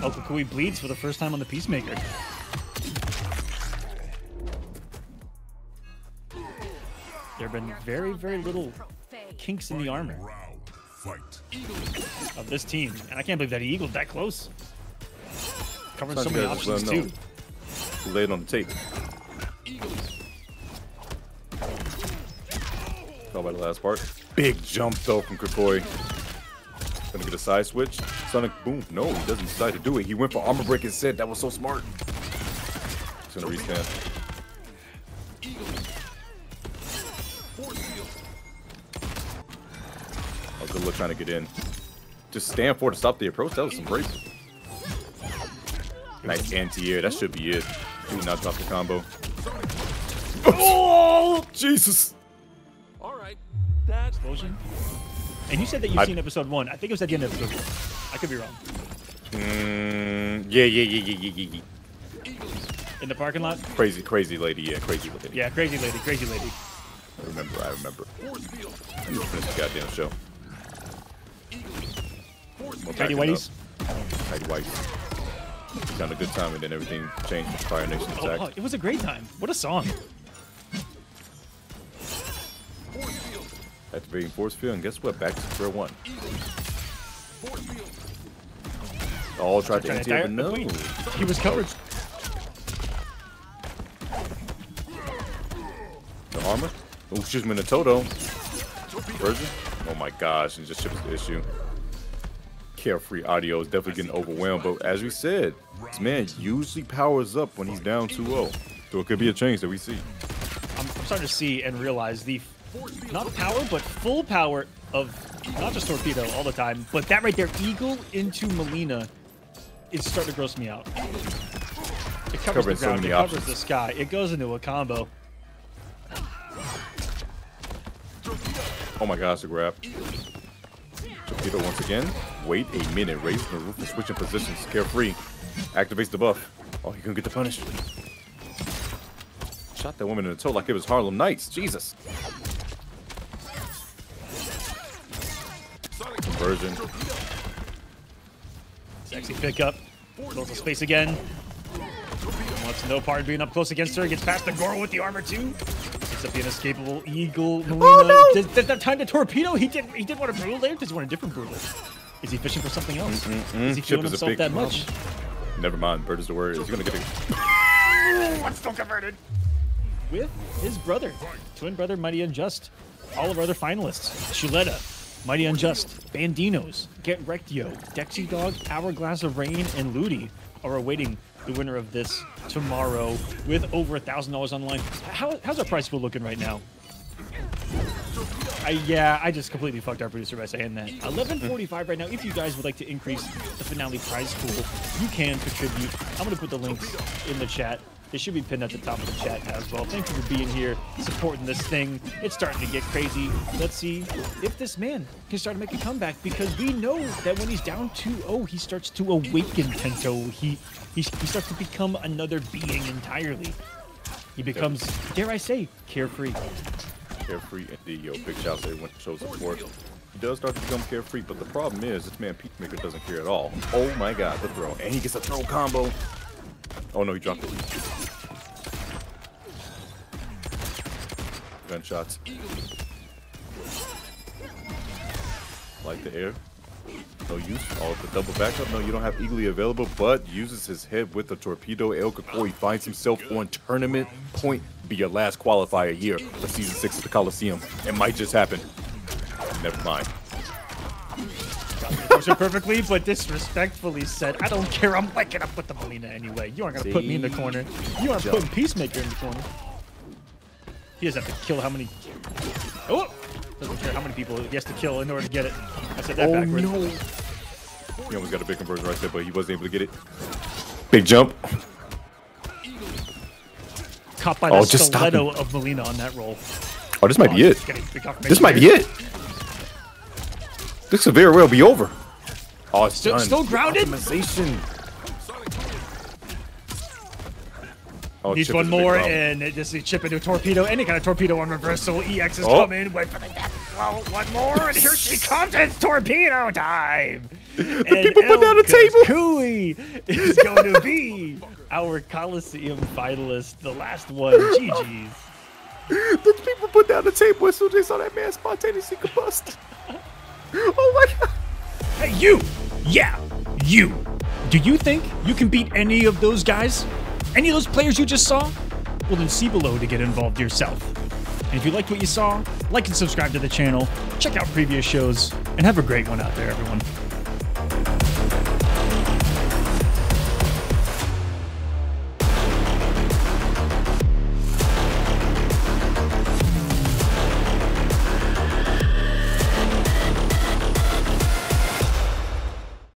El Cucuy bleeds for the first time on the Peacemaker. there have been very, very little. Kinks in the armor of this team, and I can't believe that he eagled that close. Covering so many you gotta options too. know. Lay it on the tape. Fell by the last part. Big jump though from Cucuy. Gonna get a side switch. Sonic boom. No, he doesn't decide to do it. He went for armor break instead. That was so smart. He's gonna restand. Good luck trying to get in. Just stand for to stop the approach. That was some great. Nice anti-air. That should be it. Do not drop the combo. Oh, Jesus. All right. That's Explosion. And you said that you've I- seen episode one. I think it was at the end of episode one. I could be wrong. Mm, yeah, yeah, yeah, yeah, yeah, yeah, yeah. In the parking lot? Crazy, crazy lady. Yeah, crazy lady. Yeah, crazy lady, crazy lady. I remember. I remember. I need to finish the goddamn show. More Tidy up. Tidy. He's having a good time, and then everything changed with Fire Nation Oh, attack. oh, it was a great time. What a song. Activating force field, and guess what? Back to square one. All tried to anti-air, but no. He was covered. The armor? Oh, excuse me, the Toto. Version? Oh my gosh, and just ships the issue. Carefree audio is definitely getting overwhelmed, but as we said, this man usually powers up when he's down 2-0. So it could be a change that we see. I'm, I'm starting to see and realize the not power, but full power of not just torpedo all the time, but that right there, eagle into Mileena, is starting to gross me out. It covers Covering the ground, many it covers options. the sky, it goes into a combo. Oh my gosh, the grab. Torpedo once again. Wait a minute. Raising the roof and switching positions. Carefree. Activates the buff. Oh, he couldn't get the punish. Shot that woman in the toe like it was Harlem Nights. Jesus. Conversion. Sexy pickup. Fills the space again. Wants no part in being up close against her. Gets past the Goro with the armor too. Picks up the inescapable Eagle. Oh, Mileena. Oh, no! Does, does that time to torpedo? He did. He did want a brutal there. Does he want a different brutal? Is he fishing for something else? Mm-hmm, mm-hmm. Is he Chip feeling is a himself big that problem. much? Never mind. Bird is the word. He's gonna get it. What's still converted? With his brother, twin brother Mighty Unjust. All of our other finalists: Chuleta, Mighty Unjust, Bandinos, Get Rectio, Dexy Dog, Hourglass of Rain, and Ludi are awaiting the winner of this tomorrow with over a thousand dollars online. How, how's our price pool looking right now? I, yeah, I just completely fucked our producer by saying that. 11:45 right now. If you guys would like to increase the finale prize pool, you can contribute. I'm gonna put the links in the chat. They should be pinned at the top of the chat as well. Thank you for being here, supporting this thing. It's starting to get crazy. Let's see if this man can start to make a comeback because we know that when he's down 2-0, he starts to awaken Tento. He, he he starts to become another being entirely. He becomes, dare I say, carefree. Carefree indeed. Yo, big shouts to everyone who shows support. He does start to become carefree, but the problem is this man Peacemaker doesn't care at all. Oh my god, the throw. And he gets a throw combo. Oh no, he dropped it. Gunshots. Like the air. No use. Oh, the double backup. No, you don't have Eagly available, but uses his head with the torpedo. El Cucuy finds himself on tournament point. Be your last qualifier here for season six of the Kolosseum. It might just happen. Never mind. Motion perfectly, but disrespectfully said, I don't care, I'm waking up with the Mileena anyway. You aren't gonna put me in the corner. You aren't Jump. putting Peacemaker in the corner. He doesn't have to kill how many... Oh! Doesn't care how many people he has to kill in order to get it. I said that Oh backwards. no. He almost got a big conversion right there, but he wasn't able to get it. Big jump. Caught by Oh, the just stiletto of Mileena on that roll. Oh, this might be Oh, it. the confirmation This might be it. This could very well be over. Oh, it's Still- done. still grounded? Optimization. Oh, Needs one is a big more, problem. and it just chip into a torpedo. Any kind of torpedo on reversal. EX is Oh. coming. Wait for the death blow. One more, and here she comes. It's torpedo time. The people put down the table. Cucuy is going to be our Kolosseum finalist, the last one. GG's. the people put down the table as soon as they saw that man spontaneously combust. Oh my god. Hey, you! Yeah, you! Do you think you can beat any of those guys? Any of those players you just saw? Well, then see below to get involved yourself. And if you liked what you saw, like and subscribe to the channel, check out previous shows, and have a great one out there, everyone.